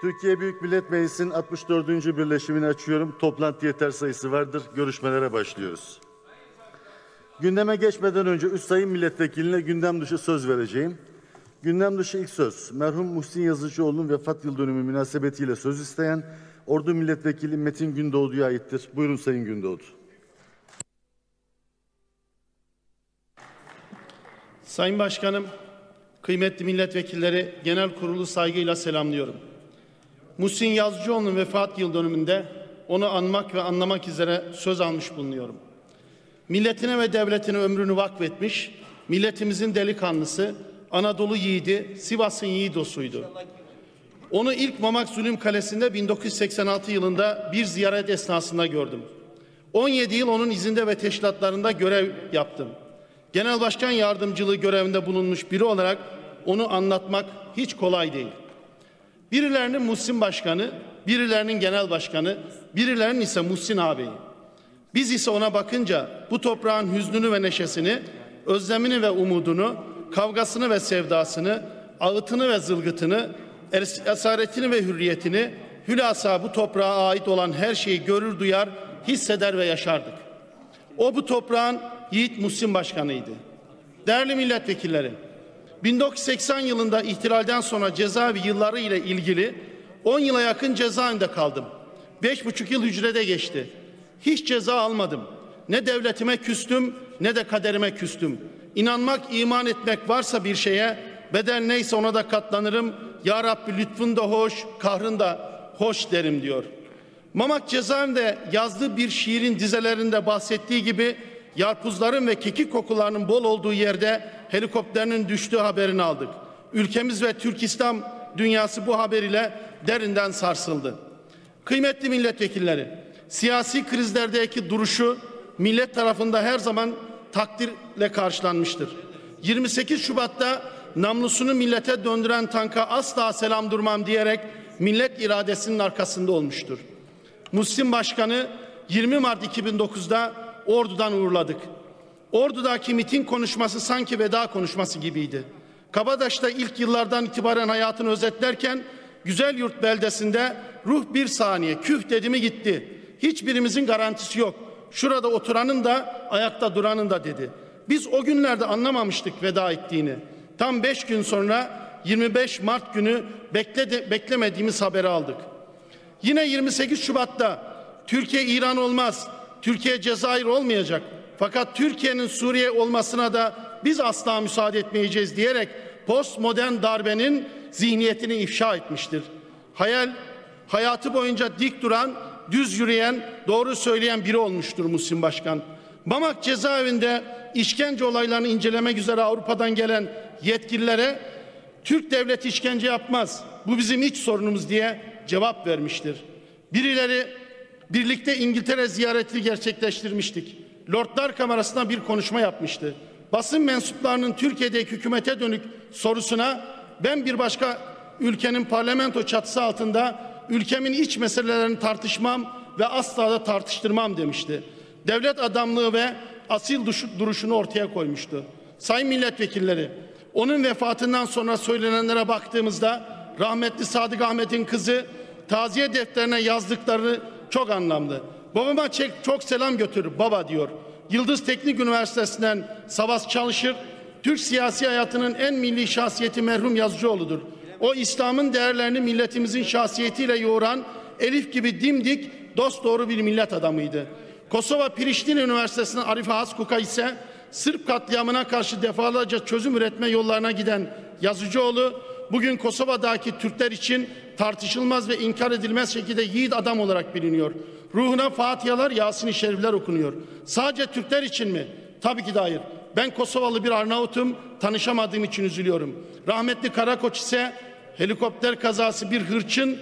Türkiye Büyük Millet Meclisi'nin 64. birleşimini açıyorum. Toplantı yeter sayısı vardır. Görüşmelere başlıyoruz. Gündeme geçmeden önce üst sayın milletvekiline gündem dışı söz vereceğim. Gündem dışı ilk söz. Merhum Muhsin Yazıcıoğlu'nun vefat yıl dönümü münasebetiyle söz isteyen Ordu Milletvekili Metin Gündoğdu'ya aittir. Buyurun Sayın Gündoğdu. Sayın Başkanım, kıymetli milletvekilleri genel kurulu saygıyla selamlıyorum. Muhsin Yazıcıoğlu'nun vefat yıl dönümünde onu anmak ve anlamak üzere söz almış bulunuyorum. Milletine ve devletine ömrünü vakfetmiş, milletimizin delikanlısı, Anadolu yiğidi, Sivas'ın yiğidosuydu. Onu ilk Mamak Zulüm Kalesi'nde 1986 yılında bir ziyaret esnasında gördüm. 17 yıl onun izinde ve teşkilatlarında görev yaptım. Genel Başkan Yardımcılığı görevinde bulunmuş biri olarak onu anlatmak hiç kolay değil. Birilerinin Muhsin Başkanı, birilerinin Genel Başkanı, birilerinin ise Muhsin ağabeyi. Biz ise ona bakınca bu toprağın hüznünü ve neşesini, özlemini ve umudunu, kavgasını ve sevdasını, ağıtını ve zılgıtını, esaretini ve hürriyetini, hülasa bu toprağa ait olan her şeyi görür duyar, hisseder ve yaşardık. O bu toprağın Yiğit Muhsin Başkanı'ydı. Değerli milletvekilleri, 1980 yılında ihtilalden sonra cezaevi yılları ile ilgili 10 yıla yakın cezaevinde kaldım. 5,5 yıl hücrede geçti. Hiç ceza almadım. Ne devletime küstüm ne de kaderime küstüm. İnanmak, iman etmek varsa bir şeye bedel neyse ona da katlanırım. Ya Rabbi lütfun da hoş, kahrın da hoş derim diyor. Mamak cezaevinde yazdığı bir şiirin dizelerinde bahsettiği gibi yarpuzların ve kekik kokularının bol olduğu yerde helikopterinin düştüğü haberini aldık. Ülkemiz ve Türk İslam dünyası bu haber ile derinden sarsıldı. Kıymetli milletvekilleri, siyasi krizlerdeki duruşu millet tarafında her zaman takdirle karşılanmıştır. 28 Şubat'ta namlusunu millete döndüren tanka asla selam durmam diyerek millet iradesinin arkasında olmuştur. Muslim Başkanı 20 Mart 2009'da Ordu'dan uğurladık. Ordu'daki miting konuşması sanki veda konuşması gibiydi. Kabadaş'ta ilk yıllardan itibaren hayatını özetlerken Güzel Yurt beldesinde ruh bir saniye küh dedi mi gitti. Hiçbirimizin garantisi yok. Şurada oturanın da ayakta duranın da dedi. Biz o günlerde anlamamıştık veda ettiğini. Tam beş gün sonra 25 Mart günü bekledi, beklemediğimiz haberi aldık. Yine 28 Şubat'ta Türkiye İran olmaz, Türkiye Cezayir olmayacak. Fakat Türkiye'nin Suriye olmasına da biz asla müsaade etmeyeceğiz diyerek postmodern darbenin zihniyetini ifşa etmiştir. Hayal hayatı boyunca dik duran, düz yürüyen, doğru söyleyen biri olmuştur Muhsin Başkan. Mamak cezaevinde işkence olaylarını incelemek üzere Avrupa'dan gelen yetkililere Türk devleti işkence yapmaz. Bu bizim iç sorunumuz diye cevap vermiştir. Birileri birlikte İngiltere ziyareti gerçekleştirmiştik. Lordlar Kamerası'na bir konuşma yapmıştı. Basın mensuplarının Türkiye'deki hükümete dönük sorusuna ben bir başka ülkenin parlamento çatısı altında ülkemin iç meselelerini tartışmam ve asla da tartıştırmam demişti. Devlet adamlığı ve asil duruşunu ortaya koymuştu. Sayın milletvekilleri, onun vefatından sonra söylenenlere baktığımızda rahmetli Sadık Ahmet'in kızı taziye defterine yazdıkları çok anlamlı. Babama çok selam götür baba diyor. Yıldız Teknik Üniversitesi'nden Savaş Çalışır, Türk siyasi hayatının en milli şahsiyeti merhum Yazıcıoğlu'dur. O İslam'ın değerlerini milletimizin şahsiyetiyle yoğuran Elif gibi dimdik dost doğru bir millet adamıydı. Kosova Priştine Üniversitesi'nin Arife Haskuka ise Sırp katliamına karşı defalarca çözüm üretme yollarına giden Yazıcıoğlu bugün Kosova'daki Türkler için tartışılmaz ve inkar edilmez şekilde yiğit adam olarak biliniyor. Ruhuna Fatihalar, Yasin-i Şerifler okunuyor. Sadece Türkler için mi? Tabii ki de hayır. Ben Kosovalı bir Arnavut'um, tanışamadığım için üzülüyorum. Rahmetli Karakoç ise helikopter kazası bir hırçın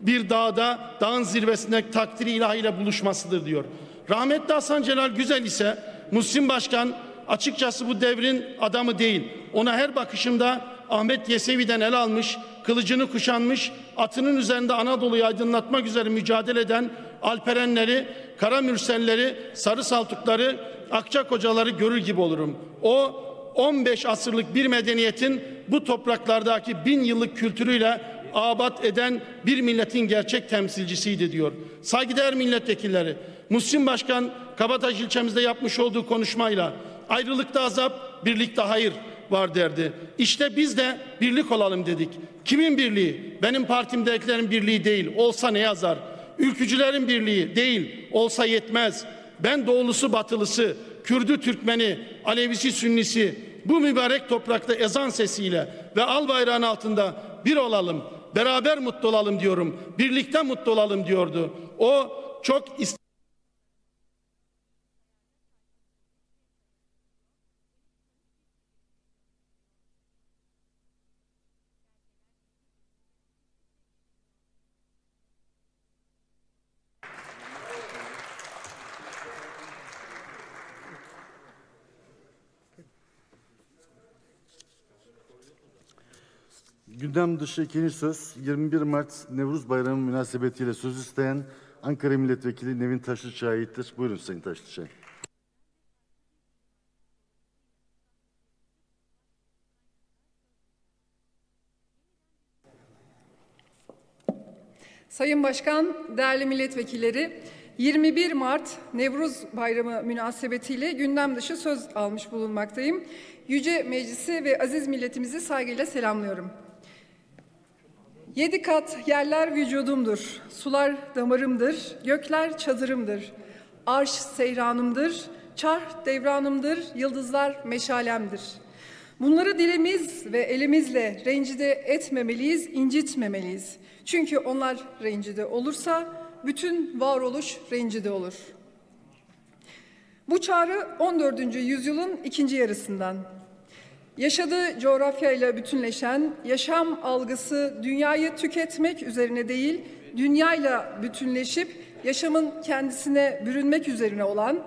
bir dağda, dağın zirvesinde takdiri ilahiyle buluşmasıdır diyor. Rahmetli Hasan Celal Güzel ise Müslim Başkan açıkçası bu devrin adamı değil. Ona her bakışımda Ahmet Yesevi'den el almış, kılıcını kuşanmış, atının üzerinde Anadolu'yu aydınlatmak üzere mücadele eden Alperenleri, Kara Mürselleri, Sarı Saltukları, Akçakocaları görür gibi olurum. O 15 asırlık bir medeniyetin bu topraklardaki bin yıllık kültürüyle abat eden bir milletin gerçek temsilcisiydi diyor. Saygıdeğer milletvekilleri, Muhsin Başkan Kabataş ilçemizde yapmış olduğu konuşmayla ayrılıkta azap, birlikte hayır var derdi. İşte biz de birlik olalım dedik. Kimin birliği? Benim partimdekilerin birliği değil. Olsa ne yazar? Ülkücülerin birliği değil. Olsa yetmez. Ben doğulusu batılısı, Kürdü Türkmeni, Alevisi Sünnisi bu mübarek toprakta ezan sesiyle ve al bayrağın altında bir olalım, beraber mutlu olalım diyorum. Birlikte mutlu olalım diyordu. O çok ist- Gündem dışı ikinci söz 21 Mart Nevruz Bayramı münasebetiyle söz isteyen Ankara Milletvekili Nevin Taşlıçay'a aittir. Buyurun Sayın Taşlıçay. Sayın Başkan, değerli milletvekilleri, 21 Mart Nevruz Bayramı münasebetiyle gündem dışı söz almış bulunmaktayım. Yüce Meclisi ve aziz milletimizi saygıyla selamlıyorum. Yedi kat yerler vücudumdur, sular damarımdır, gökler çadırımdır. Arş seyranımdır, çarh devranımdır, yıldızlar meşalemdir. Bunları dilimiz ve elimizle rencide etmemeliyiz, incitmemeliyiz. Çünkü onlar rencide olursa bütün varoluş rencide olur. Bu çağrı 14. yüzyılın ikinci yarısından. Yaşadığı coğrafyayla bütünleşen yaşam algısı dünyayı tüketmek üzerine değil, dünyayla bütünleşip yaşamın kendisine bürünmek üzerine olan,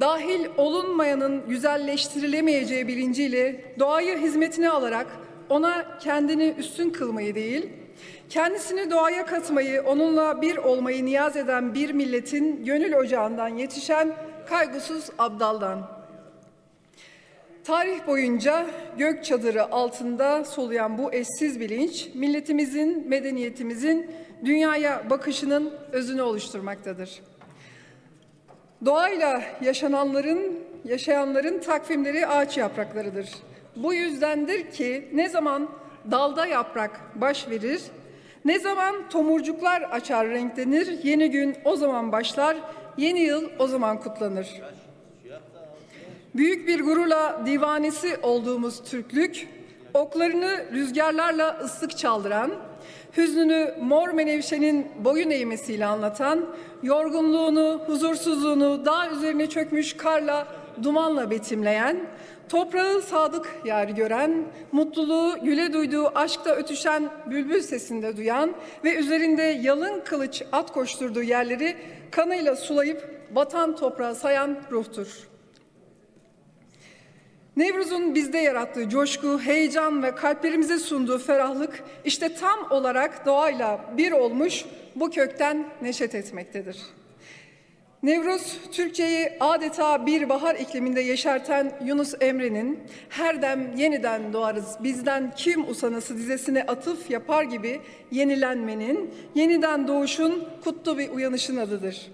dahil olunmayanın güzelleştirilemeyeceği bilinciyle doğayı hizmetine alarak ona kendini üstün kılmayı değil, kendisini doğaya katmayı, onunla bir olmayı niyaz eden bir milletin gönül ocağından yetişen kaygısız abdaldan. Tarih boyunca gök çadırı altında soluyan bu eşsiz bilinç, milletimizin, medeniyetimizin dünyaya bakışının özünü oluşturmaktadır. Doğayla yaşananların, yaşayanların takvimleri ağaç yapraklarıdır. Bu yüzdendir ki ne zaman dalda yaprak baş verir, ne zaman tomurcuklar açar renklenir, yeni gün o zaman başlar, yeni yıl o zaman kutlanır. Büyük bir gururla divanesi olduğumuz Türklük, oklarını rüzgarlarla ıslık çaldıran, hüznünü mor menevşenin boyun eğmesiyle anlatan, yorgunluğunu, huzursuzluğunu dağ üzerine çökmüş karla, dumanla betimleyen, toprağı sadık yer gören, mutluluğu güle duyduğu aşkta ötüşen bülbül sesinde duyan ve üzerinde yalın kılıç at koşturduğu yerleri kanıyla sulayıp batan toprağa sayan ruhtur. Nevruz'un bizde yarattığı coşku, heyecan ve kalplerimize sunduğu ferahlık işte tam olarak doğayla bir olmuş bu kökten neşet etmektedir. Nevruz, Türkçeyi adeta bir bahar ikliminde yeşerten Yunus Emre'nin her dem yeniden doğarız bizden kim usanası dizesine atıf yapar gibi yenilenmenin, yeniden doğuşun kutlu bir uyanışın adıdır.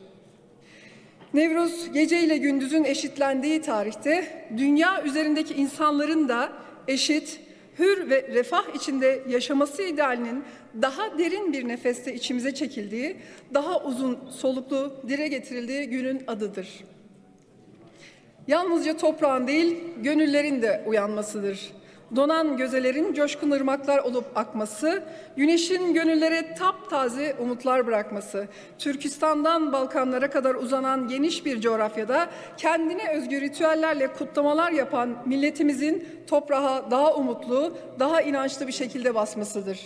Nevruz gece ile gündüzün eşitlendiği tarihte dünya üzerindeki insanların da eşit, hür ve refah içinde yaşaması idealinin daha derin bir nefeste içimize çekildiği, daha uzun soluklu dile getirildiği günün adıdır. Yalnızca toprağın değil, gönüllerin de uyanmasıdır. Donan gözelerin coşkun ırmaklar olup akması, güneşin gönüllere taptaze umutlar bırakması, Türkistan'dan Balkanlara kadar uzanan geniş bir coğrafyada kendine özgü ritüellerle kutlamalar yapan milletimizin toprağa daha umutlu, daha inançlı bir şekilde basmasıdır.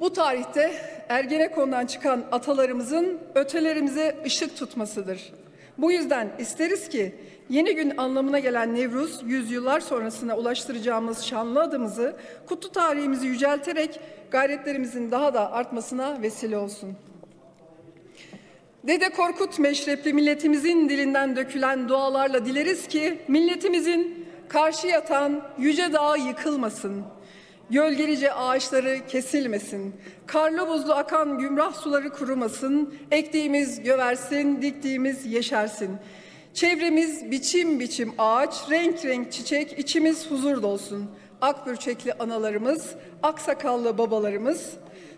Bu tarihte Ergenekon'dan çıkan atalarımızın ötelerimize ışık tutmasıdır. Bu yüzden isteriz ki yeni gün anlamına gelen Nevruz, yüzyıllar sonrasına ulaştıracağımız şanlı adımızı, kutlu tarihimizi yücelterek gayretlerimizin daha da artmasına vesile olsun. Dede Korkut meşrepli milletimizin dilinden dökülen dualarla dileriz ki milletimizin karşı yatan yüce dağı yıkılmasın. Gölgelice ağaçları kesilmesin. Karlı buzlu akan gümrah suları kurumasın. Ektiğimiz göversin, diktiğimiz yeşersin. Çevremiz biçim biçim ağaç, renk renk çiçek, içimiz huzur dolsun. Akbürçekli analarımız, aksakallı babalarımız,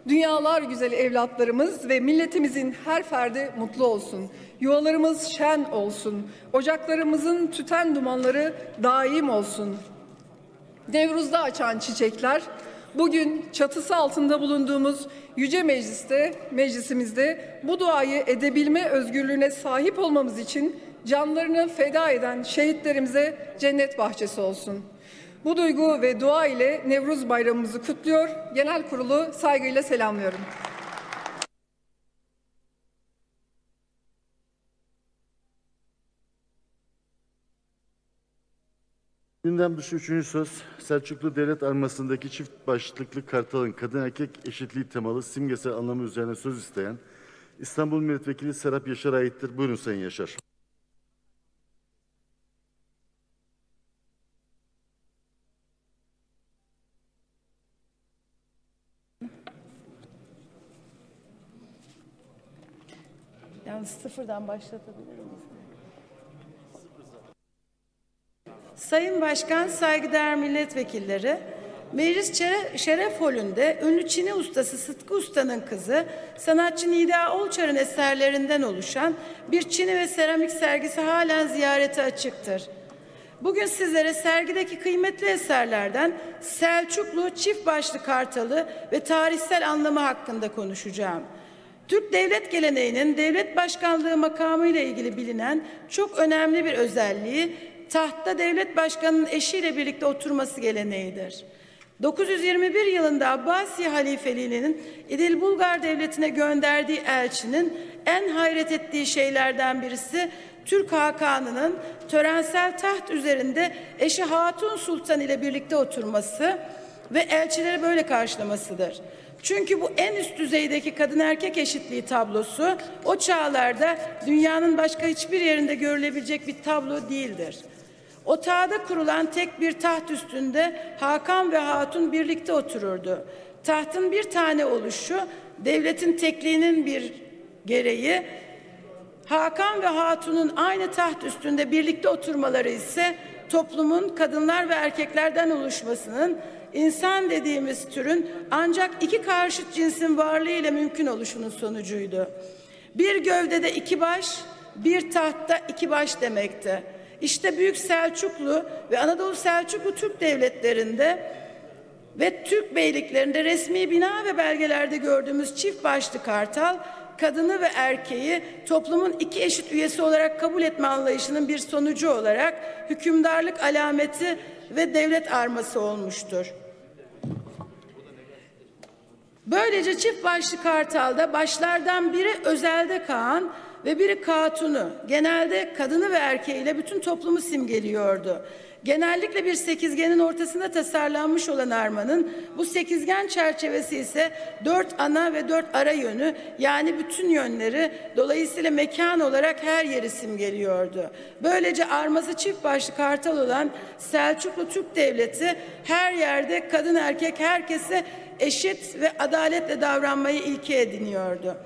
dünyalar güzeli evlatlarımız ve milletimizin her ferdi mutlu olsun. Yuvalarımız şen olsun. Ocaklarımızın tüten dumanları daim olsun. Nevruz'da açan çiçekler bugün çatısı altında bulunduğumuz yüce mecliste, meclisimizde bu duayı edebilme özgürlüğüne sahip olmamız için canlarını feda eden şehitlerimize cennet bahçesi olsun. Bu duygu ve dua ile Nevruz bayramımızı kutluyor, genel kurulu saygıyla selamlıyorum. Gündem dışı üçüncü söz, Selçuklu Devlet Arması'ndaki çift başlıklı kartalın kadın erkek eşitliği temalı simgesel anlamı üzerine söz isteyen İstanbul Milletvekili Serap Yaşar aittir. Buyurun Sayın Yaşar. Yalnız sıfırdan başlatabilir miyiz? Sayın Başkan, saygıdeğer milletvekilleri, Meclis Şere- Şeref Holü'nde ünlü Çini ustası Sıtkı Usta'nın kızı, sanatçı Nida Olçar'ın eserlerinden oluşan bir Çini ve seramik sergisi halen ziyarete açıktır. Bugün sizlere sergideki kıymetli eserlerden Selçuklu çift başlı kartalı ve tarihsel anlamı hakkında konuşacağım. Türk devlet geleneğinin devlet başkanlığı makamı ile ilgili bilinen çok önemli bir özelliği tahtta devlet başkanının eşiyle birlikte oturması geleneğidir. 921 yılında Abbasi halifeliğinin İdil Bulgar devletine gönderdiği elçinin en hayret ettiği şeylerden birisi Türk Hakanı'nın törensel taht üzerinde eşi Hatun Sultan ile birlikte oturması ve elçileri böyle karşılamasıdır. Çünkü bu en üst düzeydeki kadın erkek eşitliği tablosu o çağlarda dünyanın başka hiçbir yerinde görülebilecek bir tablo değildir. O tağda kurulan tek bir taht üstünde Hakan ve Hatun birlikte otururdu. Tahtın bir tane oluşu devletin tekliğinin bir gereği Hakan ve Hatun'un aynı taht üstünde birlikte oturmaları ise toplumun kadınlar ve erkeklerden oluşmasının insan dediğimiz türün ancak iki karşıt cinsin varlığı ile mümkün oluşunun sonucuydu. Bir gövdede iki baş, bir tahtta iki baş demekti. İşte Büyük Selçuklu ve Anadolu Selçuklu Türk devletlerinde ve Türk beyliklerinde resmi bina ve belgelerde gördüğümüz çift başlı kartal, kadını ve erkeği toplumun iki eşit üyesi olarak kabul etme anlayışının bir sonucu olarak hükümdarlık alameti ve devlet arması olmuştur. Böylece çift başlı kartalda başlardan biri özelde Kaan ve biri Katun'u, genelde kadını ve erkeğiyle bütün toplumu simgeliyordu. Genellikle bir sekizgenin ortasında tasarlanmış olan armanın bu sekizgen çerçevesi ise dört ana ve dört ara yönü yani bütün yönleri dolayısıyla mekan olarak her yeri simgeliyordu. Böylece arması çift başlı kartal olan Selçuklu Türk Devleti her yerde kadın erkek herkese eşit ve adaletle davranmayı ilke ediniyordu.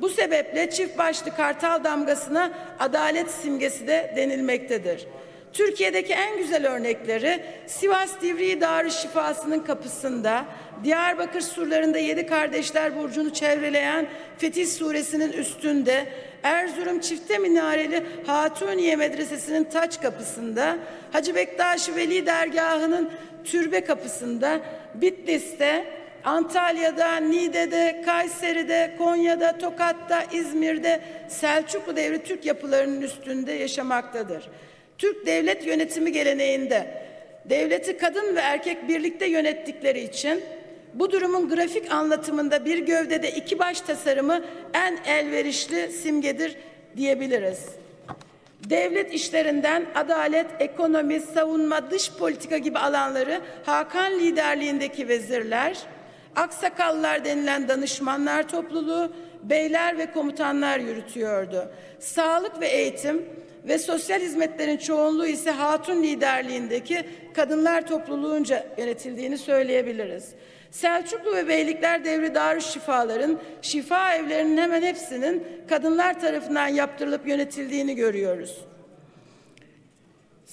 Bu sebeple çift başlı kartal damgasına adalet simgesi de denilmektedir. Türkiye'deki en güzel örnekleri Sivas Divriği Darü Şifası'nın kapısında, Diyarbakır surlarında Yedi Kardeşler Burcu'nu çevreleyen Fetih Suresinin üstünde, Erzurum Çifte Minareli Hatuniye Medresesi'nin taç kapısında, Hacı Bektaş Veli Dergahı'nın türbe kapısında, Bitlis'te, Antalya'da, Niğde'de, Kayseri'de, Konya'da, Tokat'ta, İzmir'de Selçuklu devri Türk yapılarının üstünde yaşamaktadır. Türk devlet yönetimi geleneğinde devleti kadın ve erkek birlikte yönettikleri için bu durumun grafik anlatımında bir gövdede iki baş tasarımı en elverişli simgedir diyebiliriz. Devlet işlerinden adalet, ekonomi, savunma, dış politika gibi alanları Hakan liderliğindeki vezirler, aksakallar denilen danışmanlar topluluğu, beyler ve komutanlar yürütüyordu. Sağlık ve eğitim ve sosyal hizmetlerin çoğunluğu ise hatun liderliğindeki kadınlar topluluğunca yönetildiğini söyleyebiliriz. Selçuklu ve Beylikler devri Darüşşifaların şifa evlerinin hemen hepsinin kadınlar tarafından yaptırılıp yönetildiğini görüyoruz.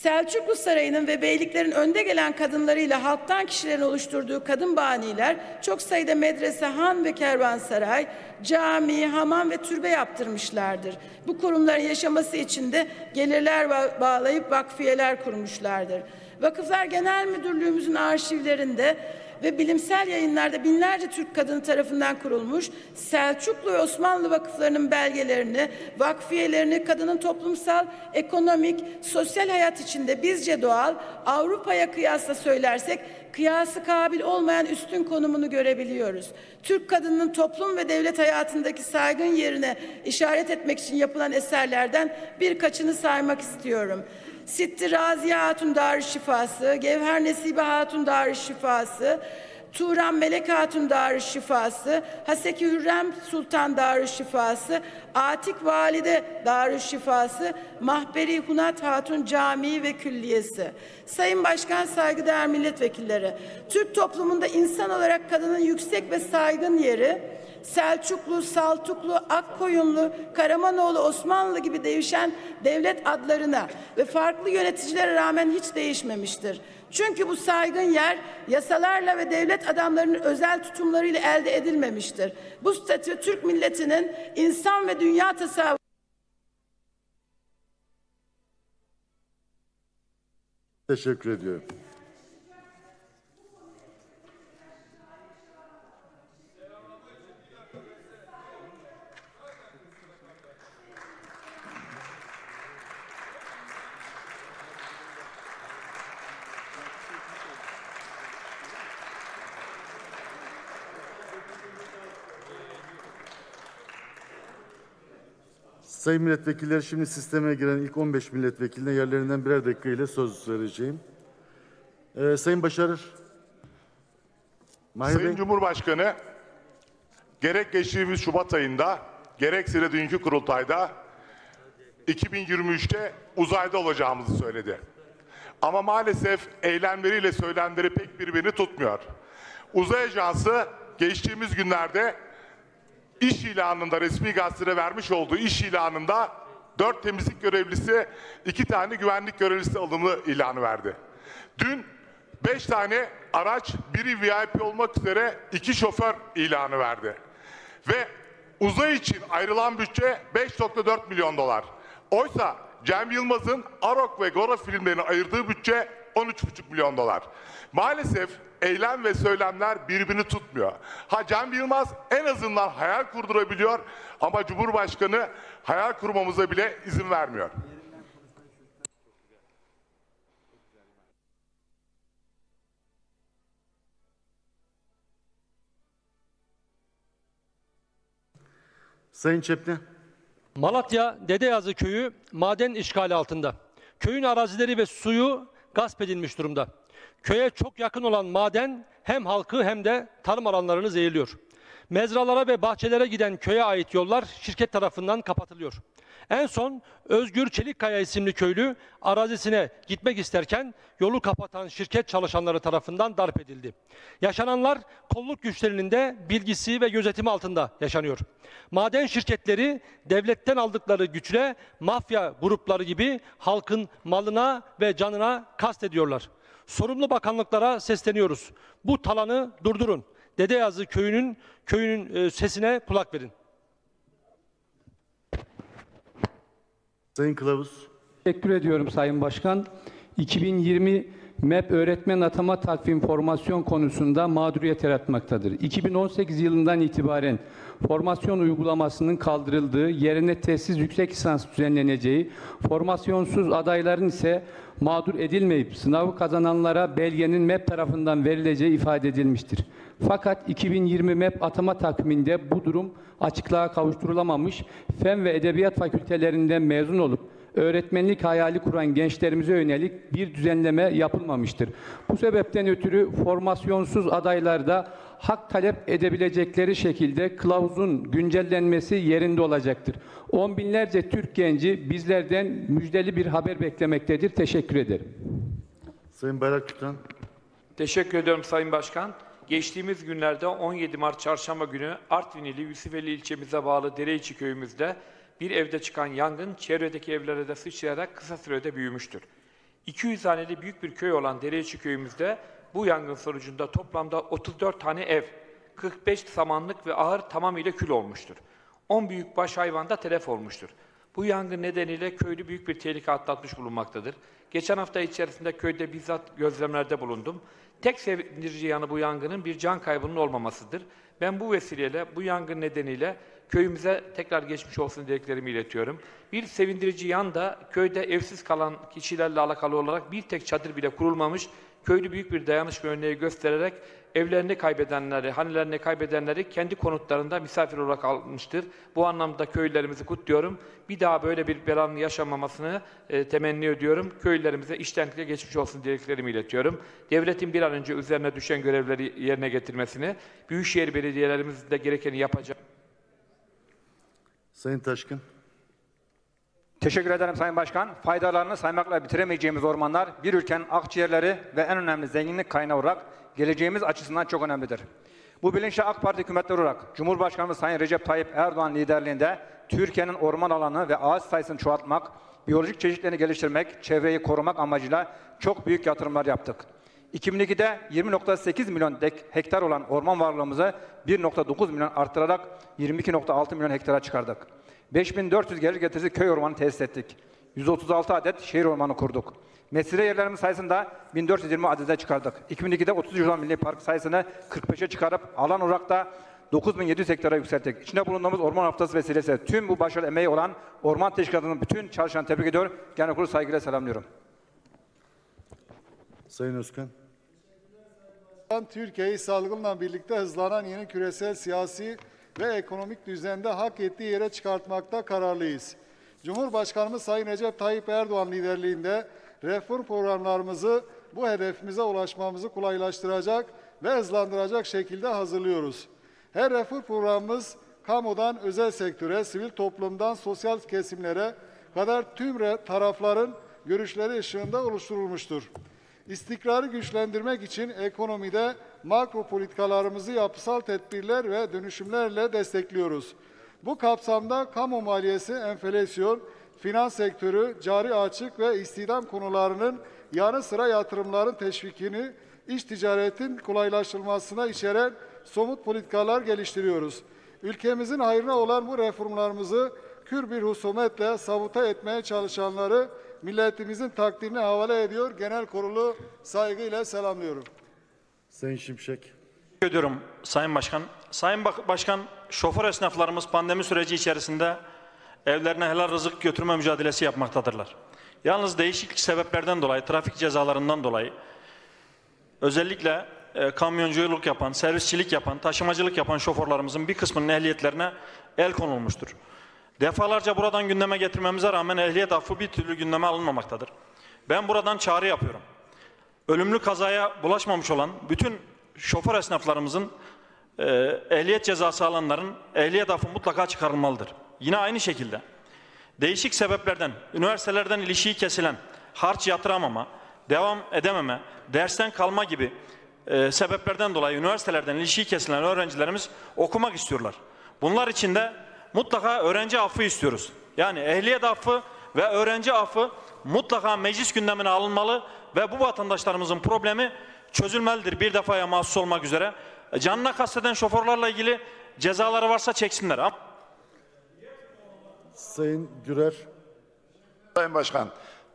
Selçuklu Sarayı'nın ve beyliklerin önde gelen kadınlarıyla halktan kişilerin oluşturduğu kadın baniler çok sayıda medrese, han ve kervansaray, cami, hamam ve türbe yaptırmışlardır. Bu kurumların yaşaması için de gelirler ba- bağlayıp vakfiyeler kurmuşlardır. Vakıflar Genel Müdürlüğümüzün arşivlerinde ve bilimsel yayınlarda binlerce Türk kadını tarafından kurulmuş Selçuklu ve Osmanlı vakıflarının belgelerini, vakfiyelerini kadının toplumsal, ekonomik, sosyal hayat içinde bizce doğal, Avrupa'ya kıyasla söylersek kıyası kabil olmayan üstün konumunu görebiliyoruz. Türk kadınının toplum ve devlet hayatındaki saygın yerine işaret etmek için yapılan eserlerden birkaçını saymak istiyorum. Sitti Raziye Hatun Darüşşifası, Gevher Nesibe Hatun Darüşşifası, Turan Melek Hatun Darüşşifası, Haseki Hürrem Sultan Darüşşifası, Atik Valide Darüşşifası, Mahberi Hunat Hatun Camii ve Külliyesi. Sayın Başkan, saygıdeğer milletvekilleri, Türk toplumunda insan olarak kadının yüksek ve saygın yeri, Selçuklu, Saltuklu, Akkoyunlu, Karamanoğlu, Osmanlı gibi değişen devlet adlarına ve farklı yöneticilere rağmen hiç değişmemiştir. Çünkü bu saygın yer yasalarla ve devlet adamlarının özel tutumlarıyla elde edilmemiştir. Bu statü Türk milletinin insan ve dünya tasavvuru Teşekkür ediyorum. Sayın milletvekilleri şimdi sisteme giren ilk 15 milletvekiline yerlerinden birer dakika ile söz vereceğim. Ee, Sayın Başarır. Mahir Sayın Bey. Cumhurbaşkanı gerek geçtiğimiz Şubat ayında gerekse de dünkü kurultayda 2023'te uzayda olacağımızı söyledi. Ama maalesef eylemleriyle söylemleri pek birbirini tutmuyor. Uzay Ajansı geçtiğimiz günlerde iş ilanında resmi gazetede vermiş olduğu iş ilanında dört temizlik görevlisi, iki tane güvenlik görevlisi alımı ilanı verdi. Dün beş tane araç, biri VIP olmak üzere iki şoför ilanı verdi. Ve uzay için ayrılan bütçe 5.4 milyon dolar. Oysa Cem Yılmaz'ın Arok ve Gora filmlerine ayırdığı bütçe 13,5 milyon dolar. Maalesef eylem ve söylemler birbirini tutmuyor. Ha Cem Yılmaz en azından hayal kurdurabiliyor ama Cumhurbaşkanı hayal kurmamıza bile izin vermiyor. Sayın Çepni. Malatya Dedeyazı köyü maden işgali altında. Köyün arazileri ve suyu gasp edilmiş durumda. Köye çok yakın olan maden hem halkı hem de tarım alanlarını zehirliyor. Mezralara ve bahçelere giden köye ait yollar şirket tarafından kapatılıyor. En son Özgür Çelikkaya isimli köylü arazisine gitmek isterken yolu kapatan şirket çalışanları tarafından darp edildi. Yaşananlar kolluk güçlerinin de bilgisi ve gözetimi altında yaşanıyor. Maden şirketleri devletten aldıkları güçle mafya grupları gibi halkın malına ve canına kast ediyorlar. Sorumlu bakanlıklara sesleniyoruz. Bu talanı durdurun. Dedeyazı köyünün köyünün e, sesine kulak verin. Sayın Kılavuz. Teşekkür ediyorum Sayın Başkan. 2020 MEP öğretmen atama takvim formasyon konusunda mağduriyet yaratmaktadır. 2018 yılından itibaren formasyon uygulamasının kaldırıldığı, yerine tesis yüksek lisans düzenleneceği, formasyonsuz adayların ise mağdur edilmeyip sınavı kazananlara belgenin MEP tarafından verileceği ifade edilmiştir. Fakat 2020 MEP atama takviminde bu durum açıklığa kavuşturulamamış, fen ve edebiyat fakültelerinden mezun olup öğretmenlik hayali kuran gençlerimize yönelik bir düzenleme yapılmamıştır. Bu sebepten ötürü formasyonsuz adaylarda hak talep edebilecekleri şekilde kılavuzun güncellenmesi yerinde olacaktır. On binlerce Türk genci bizlerden müjdeli bir haber beklemektedir. Teşekkür ederim. Sayın Bayrakturan. Teşekkür ediyorum Sayın Başkan. Geçtiğimiz günlerde 17 Mart Çarşamba günü Artvin ili Yusufeli ilçemize bağlı Dereiçi köyümüzde bir evde çıkan yangın çevredeki evlere de sıçrayarak kısa sürede büyümüştür. 200 haneli büyük bir köy olan Dereiçi köyümüzde bu yangın sonucunda toplamda 34 tane ev, 45 samanlık ve ahır tamamıyla kül olmuştur. 10 büyükbaş hayvan da telef olmuştur. Bu yangın nedeniyle köylü büyük bir tehlike atlatmış bulunmaktadır. Geçen hafta içerisinde köyde bizzat gözlemlerde bulundum. Tek sevindirici yanı bu yangının bir can kaybının olmamasıdır. Ben bu vesileyle bu yangın nedeniyle köyümüze tekrar geçmiş olsun dileklerimi iletiyorum. Bir sevindirici yan da köyde evsiz kalan kişilerle alakalı olarak bir tek çadır bile kurulmamış. Köylü büyük bir dayanışma örneği göstererek evlerini kaybedenleri, hanelerini kaybedenleri kendi konutlarında misafir olarak almıştır. Bu anlamda köylülerimizi kutluyorum. Bir daha böyle bir belanın yaşanmamasını e, temenni ediyorum. Köylülerimize iştenlikle geçmiş olsun dileklerimi iletiyorum. Devletin bir an önce üzerine düşen görevleri yerine getirmesini, büyükşehir belediyelerimizin de gerekeni yapacak. Sayın Taşkın. Teşekkür ederim Sayın Başkan. Faydalarını saymakla bitiremeyeceğimiz ormanlar bir ülkenin akciğerleri ve en önemli zenginlik kaynağı olarak geleceğimiz açısından çok önemlidir. Bu bilinçle AK Parti hükümetleri olarak Cumhurbaşkanımız Sayın Recep Tayyip Erdoğan liderliğinde Türkiye'nin orman alanı ve ağaç sayısını çoğaltmak, biyolojik çeşitlerini geliştirmek, çevreyi korumak amacıyla çok büyük yatırımlar yaptık. 2002'de 20.8 milyon hektar olan orman varlığımızı 1.9 milyon arttırarak 22.6 milyon hektara çıkardık. 5400 gelir getirisi köy ormanı tesis ettik. 136 adet şehir ormanı kurduk. Mesire yerlerimiz sayısında 1420 adede çıkardık. 2002'de 30 yılan milli park sayısını 45'e çıkarıp alan olarak da 9700 hektara yükselttik. İçinde bulunduğumuz orman haftası vesilesiyle tüm bu başarılı emeği olan Orman Teşkilatı'nın bütün çalışanı tebrik ediyor. Genel kurulu saygıyla selamlıyorum. Sayın Özkan. Türkiye'yi salgınla birlikte hızlanan yeni küresel siyasi ve ekonomik düzende hak ettiği yere çıkartmakta kararlıyız. Cumhurbaşkanımız Sayın Recep Tayyip Erdoğan liderliğinde reform programlarımızı bu hedefimize ulaşmamızı kolaylaştıracak ve hızlandıracak şekilde hazırlıyoruz. Her reform programımız kamudan özel sektöre, sivil toplumdan sosyal kesimlere kadar tüm tarafların görüşleri ışığında oluşturulmuştur. İstikrarı güçlendirmek için ekonomide makro politikalarımızı yapısal tedbirler ve dönüşümlerle destekliyoruz. Bu kapsamda kamu maliyesi, enflasyon, finans sektörü, cari açık ve istihdam konularının yanı sıra yatırımların teşvikini, iş ticaretin kolaylaştırılmasına içeren somut politikalar geliştiriyoruz. Ülkemizin hayrına olan bu reformlarımızı kür bir husumetle sabote etmeye çalışanları milletimizin takdirine havale ediyor. Genel kurulu saygıyla selamlıyorum. Sayın Şimşek. Teşekkür ediyorum Sayın Başkan. Sayın Başkan, şoför esnaflarımız pandemi süreci içerisinde evlerine helal rızık götürme mücadelesi yapmaktadırlar. Yalnız değişik sebeplerden dolayı, trafik cezalarından dolayı özellikle e, kamyonculuk yapan, servisçilik yapan, taşımacılık yapan şoförlerimizin bir kısmının ehliyetlerine el konulmuştur. Defalarca buradan gündeme getirmemize rağmen ehliyet affı bir türlü gündeme alınmamaktadır. Ben buradan çağrı yapıyorum. Ölümlü kazaya bulaşmamış olan bütün şoför esnaflarımızın e, ehliyet cezası alanların ehliyet affı mutlaka çıkarılmalıdır. Yine aynı şekilde değişik sebeplerden, üniversitelerden ilişiği kesilen, harç yatıramama, devam edememe, dersten kalma gibi e, sebeplerden dolayı üniversitelerden ilişiği kesilen öğrencilerimiz okumak istiyorlar. Bunlar için de mutlaka öğrenci affı istiyoruz. Yani ehliyet affı ve öğrenci affı mutlaka meclis gündemine alınmalı ve bu vatandaşlarımızın problemi çözülmelidir bir defaya mahsus olmak üzere. Canına kasteden şoförlerle ilgili cezaları varsa çeksinler. Sayın Gürer. Sayın Başkan,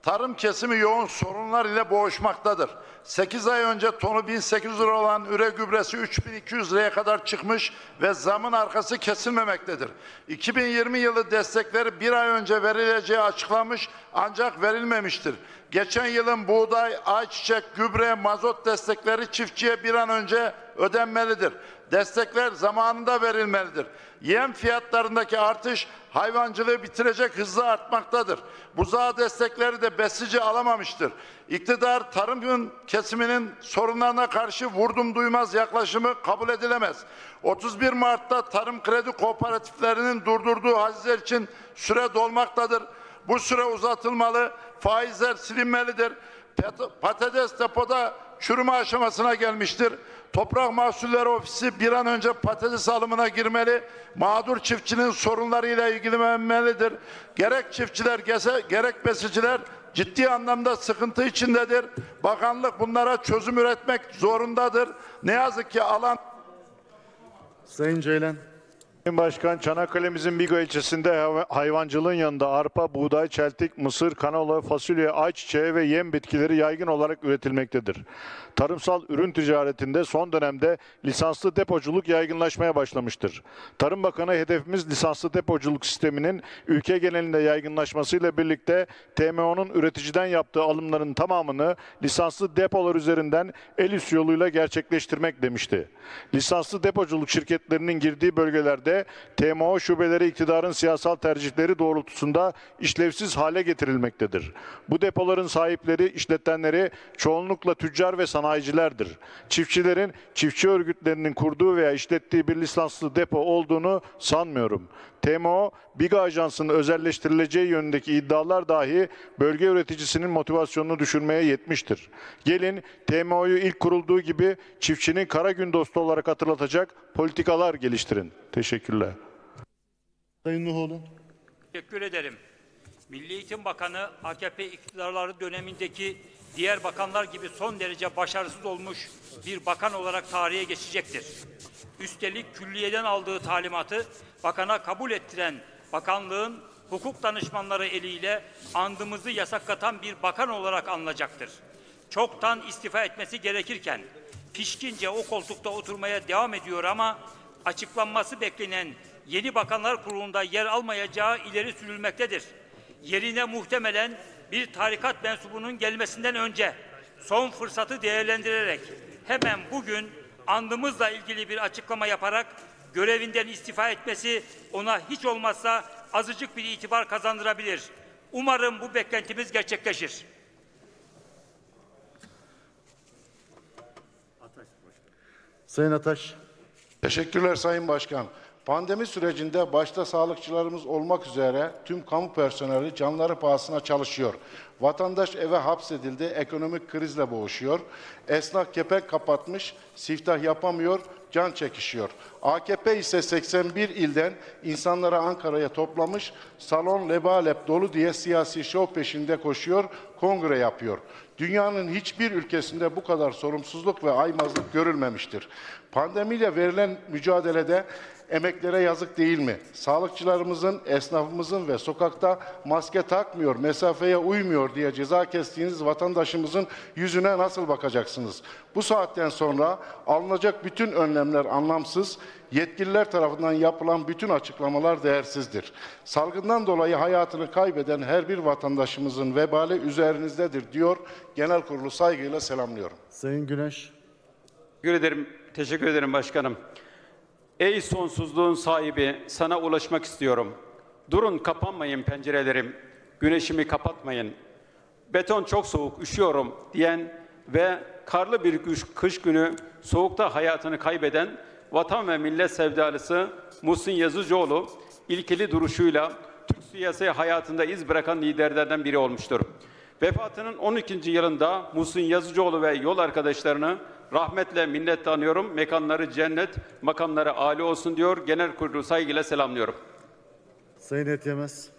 tarım kesimi yoğun sorunlar ile boğuşmaktadır. 8 ay önce tonu 1800 lira olan üre gübresi 3200 liraya kadar çıkmış ve zamın arkası kesilmemektedir. 2020 yılı destekleri bir ay önce verileceği açıklanmış ancak verilmemiştir. Geçen yılın buğday, ayçiçek, gübre, mazot destekleri çiftçiye bir an önce ödenmelidir. Destekler zamanında verilmelidir. Yem fiyatlarındaki artış hayvancılığı bitirecek hızla artmaktadır. Buzağı destekleri de besici alamamıştır. İktidar tarımın kesiminin sorunlarına karşı vurdum duymaz yaklaşımı kabul edilemez. 31 Mart'ta tarım kredi kooperatiflerinin durdurduğu hazizler için süre dolmaktadır. Bu süre uzatılmalı, faizler silinmelidir. Patates depoda çürüme aşamasına gelmiştir. Toprak Mahsulleri Ofisi bir an önce patates alımına girmeli. Mağdur çiftçinin sorunlarıyla ilgilenmelidir. Gerek çiftçiler gese, gerek besiciler ciddi anlamda sıkıntı içindedir. Bakanlık bunlara çözüm üretmek zorundadır. Ne yazık ki alan Sayın Ceylan. Sayın Başkan, Çanakkale'mizin Biga ilçesinde hayva- hayvancılığın yanında arpa, buğday, çeltik, mısır, kanola, fasulye, ayçiçeği ve yem bitkileri yaygın olarak üretilmektedir. Tarımsal ürün ticaretinde son dönemde lisanslı depoculuk yaygınlaşmaya başlamıştır. Tarım Bakanı hedefimiz lisanslı depoculuk sisteminin ülke genelinde yaygınlaşmasıyla birlikte TMO'nun üreticiden yaptığı alımların tamamını lisanslı depolar üzerinden el üstü yoluyla gerçekleştirmek demişti. Lisanslı depoculuk şirketlerinin girdiği bölgelerde TMO şubeleri iktidarın siyasal tercihleri doğrultusunda işlevsiz hale getirilmektedir. Bu depoların sahipleri, işletenleri çoğunlukla tüccar ve sanayicilerdir. Çiftçilerin çiftçi örgütlerinin kurduğu veya işlettiği bir lisanslı depo olduğunu sanmıyorum. TMO, Biga Ajansı'nın özelleştirileceği yönündeki iddialar dahi bölge üreticisinin motivasyonunu düşürmeye yetmiştir. Gelin TMO'yu ilk kurulduğu gibi çiftçinin kara gün dostu olarak hatırlatacak politikalar geliştirin. Teşekkürler. Sayın Nuhoğlu. Teşekkür ederim. Milli Eğitim Bakanı AKP iktidarları dönemindeki diğer bakanlar gibi son derece başarısız olmuş bir bakan olarak tarihe geçecektir. Üstelik külliyeden aldığı talimatı bakana kabul ettiren bakanlığın hukuk danışmanları eliyle andımızı yasaklatan bir bakan olarak anılacaktır. Çoktan istifa etmesi gerekirken pişkince o koltukta oturmaya devam ediyor ama açıklanması beklenen yeni bakanlar kurulunda yer almayacağı ileri sürülmektedir. Yerine muhtemelen bir tarikat mensubunun gelmesinden önce son fırsatı değerlendirerek hemen bugün andımızla ilgili bir açıklama yaparak görevinden istifa etmesi ona hiç olmazsa azıcık bir itibar kazandırabilir. Umarım bu beklentimiz gerçekleşir. Sayın Ataş. Teşekkürler Sayın Başkan. Pandemi sürecinde başta sağlıkçılarımız olmak üzere tüm kamu personeli canları pahasına çalışıyor. Vatandaş eve hapsedildi, ekonomik krizle boğuşuyor. Esnaf kepek kapatmış, siftah yapamıyor, can çekişiyor. AKP ise 81 ilden insanları Ankara'ya toplamış, salon lebalep dolu diye siyasi şov peşinde koşuyor, kongre yapıyor. Dünyanın hiçbir ülkesinde bu kadar sorumsuzluk ve aymazlık görülmemiştir. Pandemiyle verilen mücadelede emeklere yazık değil mi? Sağlıkçılarımızın, esnafımızın ve sokakta maske takmıyor, mesafeye uymuyor diye ceza kestiğiniz vatandaşımızın yüzüne nasıl bakacaksınız? Bu saatten sonra alınacak bütün önlemler anlamsız, yetkililer tarafından yapılan bütün açıklamalar değersizdir. Salgından dolayı hayatını kaybeden her bir vatandaşımızın vebali üzerinizdedir diyor. Genel kurulu saygıyla selamlıyorum. Sayın Güneş. Teşekkür ederim. Teşekkür ederim başkanım. Ey sonsuzluğun sahibi, sana ulaşmak istiyorum. Durun kapanmayın pencerelerim, güneşimi kapatmayın. Beton çok soğuk, üşüyorum diyen ve karlı bir kış, günü soğukta hayatını kaybeden vatan ve millet sevdalısı Muhsin Yazıcıoğlu ilkeli duruşuyla Türk siyasi hayatında iz bırakan liderlerden biri olmuştur. Vefatının 12. yılında Muhsin Yazıcıoğlu ve yol arkadaşlarını rahmetle minnetle anıyorum. Mekanları cennet, makamları âli olsun diyor. Genel kurulu saygıyla selamlıyorum. Sayın Etyemez.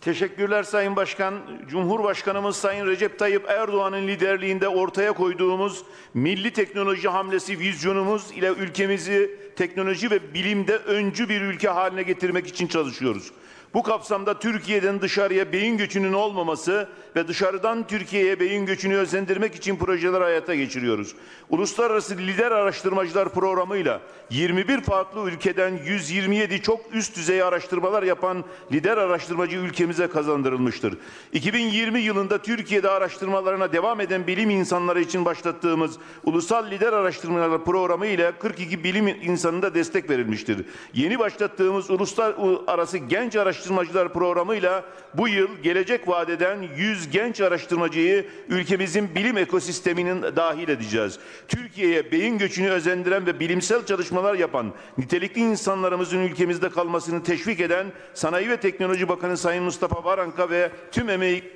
Teşekkürler Sayın Başkan. Cumhurbaşkanımız Sayın Recep Tayyip Erdoğan'ın liderliğinde ortaya koyduğumuz milli teknoloji hamlesi vizyonumuz ile ülkemizi teknoloji ve bilimde öncü bir ülke haline getirmek için çalışıyoruz. Bu kapsamda Türkiye'den dışarıya beyin göçünün olmaması ve dışarıdan Türkiye'ye beyin göçünü özendirmek için projeler hayata geçiriyoruz. Uluslararası Lider Araştırmacılar Programı'yla 21 farklı ülkeden 127 çok üst düzey araştırmalar yapan lider araştırmacı ülkemize kazandırılmıştır. 2020 yılında Türkiye'de araştırmalarına devam eden bilim insanları için başlattığımız Ulusal Lider Araştırmalar Programı ile 42 bilim insanına destek verilmiştir. Yeni başlattığımız Uluslararası Genç Araştırmacılar Programı ile bu yıl gelecek vadeden 100 genç araştırmacıyı ülkemizin bilim ekosisteminin dahil edeceğiz. Türkiye'ye beyin göçünü özendiren ve bilimsel çalışmalar yapan nitelikli insanlarımızın ülkemizde kalmasını teşvik eden Sanayi ve Teknoloji Bakanı Sayın Mustafa Varanka ve tüm emeği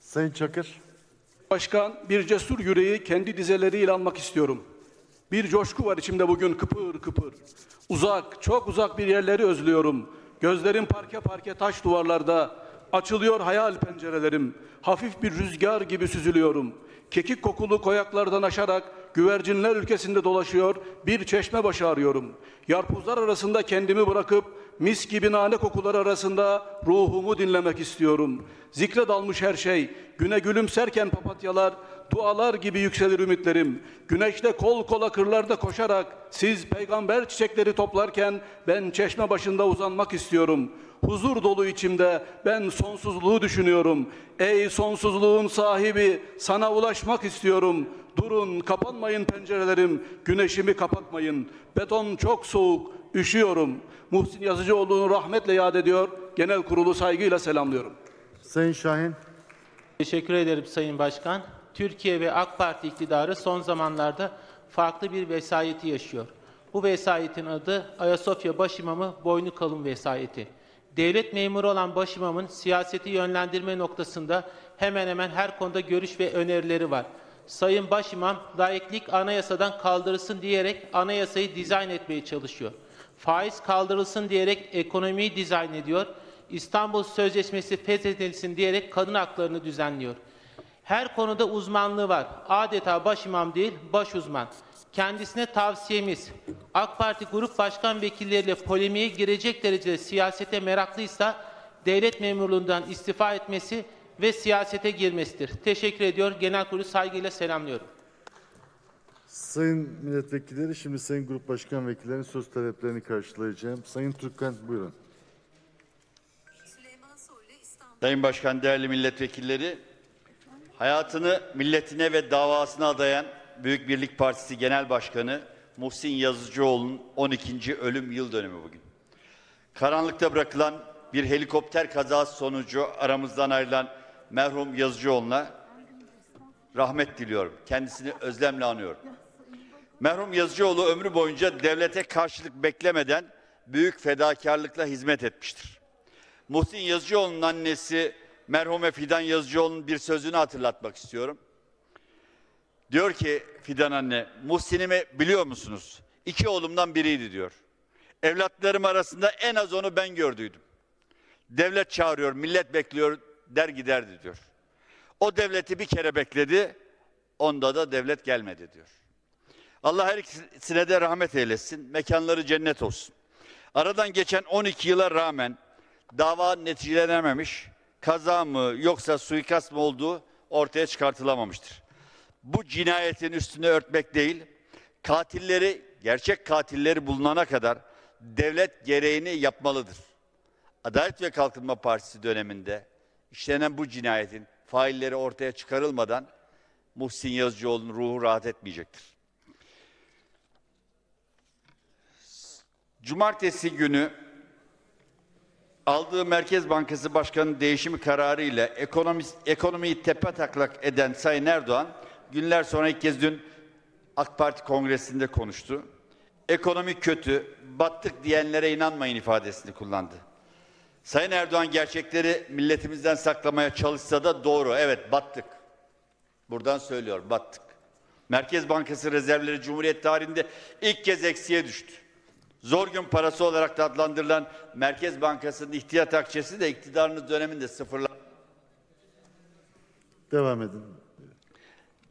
Sayın Çakır. Başkan bir cesur yüreği kendi dizeleriyle almak istiyorum. Bir coşku var içimde bugün kıpır kıpır. Uzak, çok uzak bir yerleri özlüyorum. Gözlerim parke parke taş duvarlarda. Açılıyor hayal pencerelerim. Hafif bir rüzgar gibi süzülüyorum. Kekik kokulu koyaklardan aşarak güvercinler ülkesinde dolaşıyor, bir çeşme başı arıyorum. Yarpuzlar arasında kendimi bırakıp mis gibi nane kokular arasında ruhumu dinlemek istiyorum. Zikre dalmış her şey, güne gülümserken papatyalar, dualar gibi yükselir ümitlerim. Güneşte kol kola kırlarda koşarak siz peygamber çiçekleri toplarken ben çeşme başında uzanmak istiyorum. Huzur dolu içimde ben sonsuzluğu düşünüyorum. Ey sonsuzluğun sahibi sana ulaşmak istiyorum. Durun kapanmayın pencerelerim, güneşimi kapatmayın. Beton çok soğuk, üşüyorum. Muhsin Yazıcıoğlu'nu rahmetle yad ediyor. Genel kurulu saygıyla selamlıyorum. Sayın Şahin. Teşekkür ederim Sayın Başkan. Türkiye ve AK Parti iktidarı son zamanlarda farklı bir vesayeti yaşıyor. Bu vesayetin adı Ayasofya Başimamı Boynu Kalın Vesayeti. Devlet memuru olan başimamın siyaseti yönlendirme noktasında hemen hemen her konuda görüş ve önerileri var. Sayın Başimam layıklık anayasadan kaldırılsın diyerek anayasayı dizayn etmeye çalışıyor. Faiz kaldırılsın diyerek ekonomiyi dizayn ediyor. İstanbul Sözleşmesi feshedilsin diyerek kadın haklarını düzenliyor. Her konuda uzmanlığı var. Adeta başimam değil, baş uzman. Kendisine tavsiyemiz, AK Parti Grup Başkan Vekilleriyle polemiğe girecek derecede siyasete meraklıysa devlet memurluğundan istifa etmesi ve siyasete girmesidir. Teşekkür ediyor. Genel kurulu saygıyla selamlıyorum. Sayın milletvekilleri şimdi Sayın Grup Başkan Vekillerinin söz taleplerini karşılayacağım. Sayın Türkkan buyurun. Sayın Başkan, değerli milletvekilleri, hayatını milletine ve davasına adayan Büyük Birlik Partisi Genel Başkanı Muhsin Yazıcıoğlu'nun 12. ölüm yıl dönümü bugün. Karanlıkta bırakılan bir helikopter kazası sonucu aramızdan ayrılan merhum Yazıcıoğlu'na rahmet diliyorum. Kendisini özlemle anıyorum. Merhum Yazıcıoğlu ömrü boyunca devlete karşılık beklemeden büyük fedakarlıkla hizmet etmiştir. Muhsin Yazıcıoğlu'nun annesi merhume Fidan Yazıcıoğlu'nun bir sözünü hatırlatmak istiyorum. Diyor ki Fidan anne, Muhsin'imi biliyor musunuz? İki oğlumdan biriydi diyor. Evlatlarım arasında en az onu ben gördüydüm. Devlet çağırıyor, millet bekliyor der giderdi diyor. O devleti bir kere bekledi, onda da devlet gelmedi diyor. Allah her ikisine de rahmet eylesin, mekanları cennet olsun. Aradan geçen 12 yıla rağmen dava neticelenememiş, kaza mı yoksa suikast mı olduğu ortaya çıkartılamamıştır. Bu cinayetin üstünü örtmek değil, katilleri, gerçek katilleri bulunana kadar devlet gereğini yapmalıdır. Adalet ve Kalkınma Partisi döneminde işlenen bu cinayetin failleri ortaya çıkarılmadan Muhsin Yazıcıoğlu'nun ruhu rahat etmeyecektir. Cumartesi günü aldığı Merkez Bankası Başkanı değişimi kararı ile ekonomi, ekonomiyi tepe taklak eden Sayın Erdoğan günler sonra ilk kez dün AK Parti kongresinde konuştu. Ekonomi kötü, battık diyenlere inanmayın ifadesini kullandı. Sayın Erdoğan gerçekleri milletimizden saklamaya çalışsa da doğru. Evet battık. Buradan söylüyor battık. Merkez Bankası rezervleri Cumhuriyet tarihinde ilk kez eksiye düştü. Zor gün parası olarak da adlandırılan Merkez Bankası'nın ihtiyat akçesi de iktidarınız döneminde sıfırlandı. Devam edin.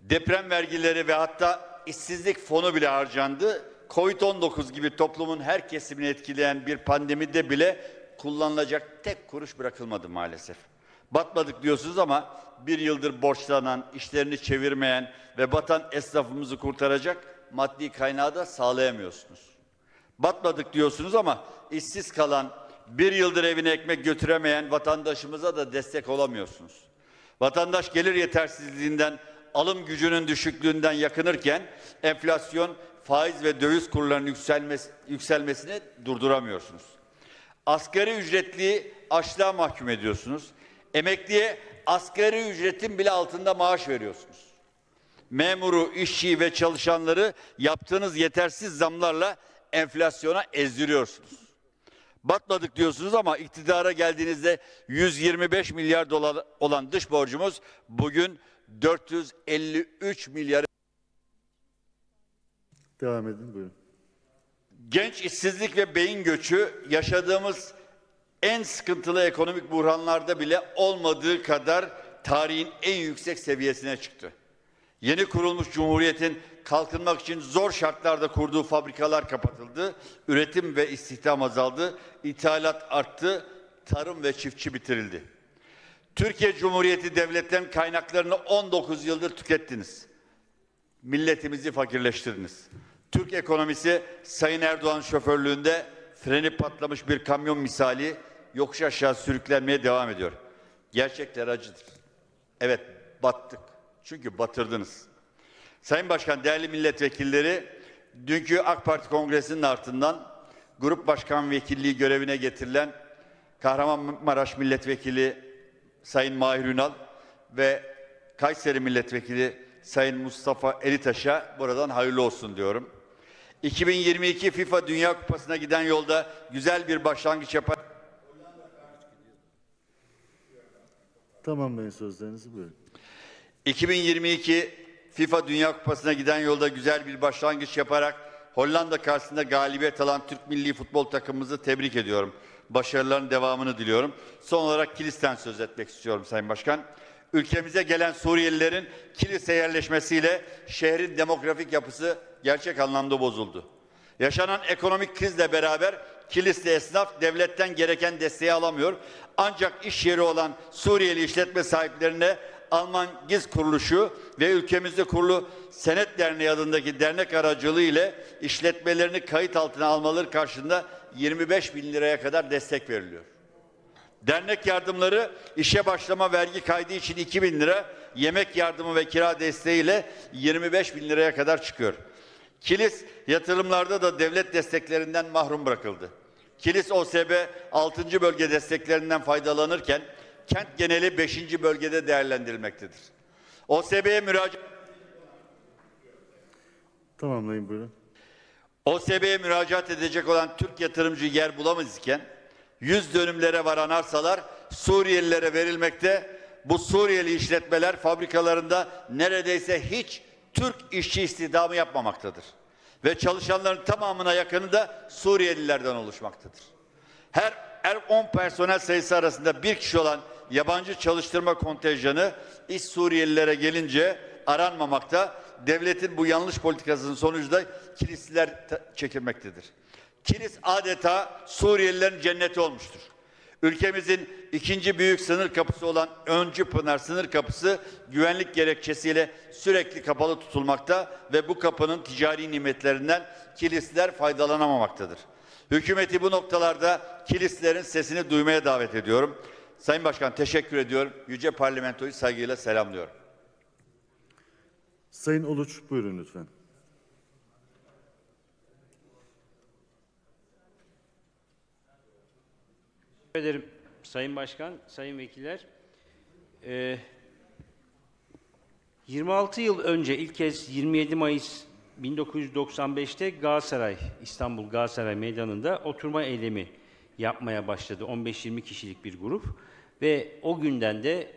Deprem vergileri ve hatta işsizlik fonu bile harcandı. Covid-19 gibi toplumun her kesimini etkileyen bir pandemide bile kullanılacak tek kuruş bırakılmadı maalesef. Batmadık diyorsunuz ama bir yıldır borçlanan, işlerini çevirmeyen ve batan esnafımızı kurtaracak maddi kaynağı da sağlayamıyorsunuz. Batmadık diyorsunuz ama işsiz kalan, bir yıldır evine ekmek götüremeyen vatandaşımıza da destek olamıyorsunuz. Vatandaş gelir yetersizliğinden, alım gücünün düşüklüğünden yakınırken enflasyon, faiz ve döviz kurlarının yükselmesi, yükselmesini durduramıyorsunuz. Asgari ücretliyi açlığa mahkum ediyorsunuz. Emekliye asgari ücretin bile altında maaş veriyorsunuz. Memuru, işçiyi ve çalışanları yaptığınız yetersiz zamlarla enflasyona ezdiriyorsunuz. Batmadık diyorsunuz ama iktidara geldiğinizde 125 milyar dolar olan dış borcumuz bugün 453 milyar Devam edin buyurun. Genç işsizlik ve beyin göçü yaşadığımız en sıkıntılı ekonomik buhranlarda bile olmadığı kadar tarihin en yüksek seviyesine çıktı. Yeni kurulmuş cumhuriyetin kalkınmak için zor şartlarda kurduğu fabrikalar kapatıldı, üretim ve istihdam azaldı, ithalat arttı, tarım ve çiftçi bitirildi. Türkiye Cumhuriyeti devletlerin kaynaklarını 19 yıldır tükettiniz. Milletimizi fakirleştirdiniz. Türk ekonomisi Sayın Erdoğan şoförlüğünde freni patlamış bir kamyon misali yokuş aşağı sürüklenmeye devam ediyor. Gerçekler acıdır. Evet battık. Çünkü batırdınız. Sayın Başkan, değerli milletvekilleri, dünkü AK Parti Kongresi'nin ardından Grup Başkan Vekilliği görevine getirilen Kahramanmaraş Milletvekili Sayın Mahir Ünal ve Kayseri Milletvekili Sayın Mustafa Elitaş'a buradan hayırlı olsun diyorum. 2022 FIFA Dünya Kupası'na giden yolda güzel bir başlangıç yapar. Tamamlayın sözlerinizi buyurun. 2022 FIFA Dünya Kupası'na giden yolda güzel bir başlangıç yaparak Hollanda karşısında galibiyet alan Türk milli futbol takımımızı tebrik ediyorum. Başarıların devamını diliyorum. Son olarak Kilis'ten söz etmek istiyorum Sayın Başkan. Ülkemize gelen Suriyelilerin Kilis'e yerleşmesiyle şehrin demografik yapısı gerçek anlamda bozuldu. Yaşanan ekonomik krizle beraber Kilisli esnaf devletten gereken desteği alamıyor. Ancak iş yeri olan Suriyeli işletme sahiplerine Alman Giz Kuruluşu ve ülkemizde kurulu Senet Derneği adındaki dernek aracılığı ile işletmelerini kayıt altına almaları karşılığında 25 bin liraya kadar destek veriliyor. Dernek yardımları işe başlama vergi kaydı için 2 bin lira, yemek yardımı ve kira desteğiyle 25 bin liraya kadar çıkıyor. Kilis yatırımlarda da devlet desteklerinden mahrum bırakıldı. Kilis OSB 6. bölge desteklerinden faydalanırken kent geneli 5. bölgede değerlendirilmektedir. OSB'ye müracaat Tamamlayın buyurun. OSB'ye müracaat edecek olan Türk yatırımcı yer bulamaz iken 100 dönümlere varan arsalar Suriyelilere verilmekte. Bu Suriyeli işletmeler fabrikalarında neredeyse hiç Türk işçi istihdamı yapmamaktadır. Ve çalışanların tamamına yakını da Suriyelilerden oluşmaktadır. Her, her 10 personel sayısı arasında bir kişi olan yabancı çalıştırma kontenjanı iş Suriyelilere gelince aranmamakta. Devletin bu yanlış politikasının sonucu da kilisler çekilmektedir. Kilis adeta Suriyelilerin cenneti olmuştur. Ülkemizin ikinci büyük sınır kapısı olan Öncü Pınar sınır kapısı güvenlik gerekçesiyle sürekli kapalı tutulmakta ve bu kapının ticari nimetlerinden kilisler faydalanamamaktadır. Hükümeti bu noktalarda kilislerin sesini duymaya davet ediyorum. Sayın Başkan teşekkür ediyorum. Yüce Parlamentoyu saygıyla selamlıyorum. Sayın Uluç buyurun lütfen. Teşekkür ederim Sayın Başkan, Sayın Vekiller. Ee, 26 yıl önce ilk kez 27 Mayıs 1995'te Galatasaray, İstanbul Galatasaray Meydanı'nda oturma eylemi yapmaya başladı. 15-20 kişilik bir grup ve o günden de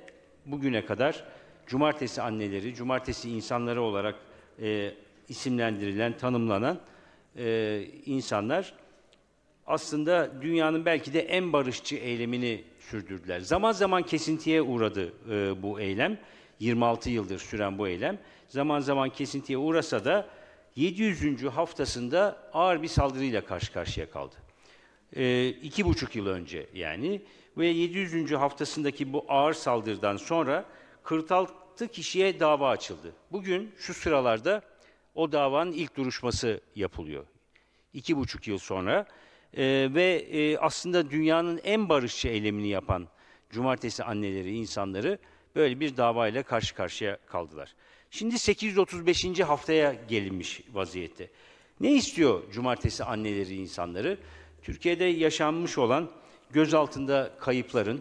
bugüne kadar cumartesi anneleri, cumartesi insanları olarak e, isimlendirilen, tanımlanan e, insanlar aslında dünyanın belki de en barışçı eylemini sürdürdüler. Zaman zaman kesintiye uğradı e, bu eylem. 26 yıldır süren bu eylem. Zaman zaman kesintiye uğrasa da 700. haftasında ağır bir saldırıyla karşı karşıya kaldı. E, iki buçuk yıl önce yani ve 700. haftasındaki bu ağır saldırıdan sonra 46 kişiye dava açıldı. Bugün şu sıralarda o davanın ilk duruşması yapılıyor. İki buçuk yıl sonra E, ve e, aslında dünyanın en barışçı eylemini yapan cumartesi anneleri, insanları böyle bir davayla karşı karşıya kaldılar. Şimdi 835. haftaya gelinmiş vaziyette. Ne istiyor cumartesi anneleri, insanları? Türkiye'de yaşanmış olan gözaltında kayıpların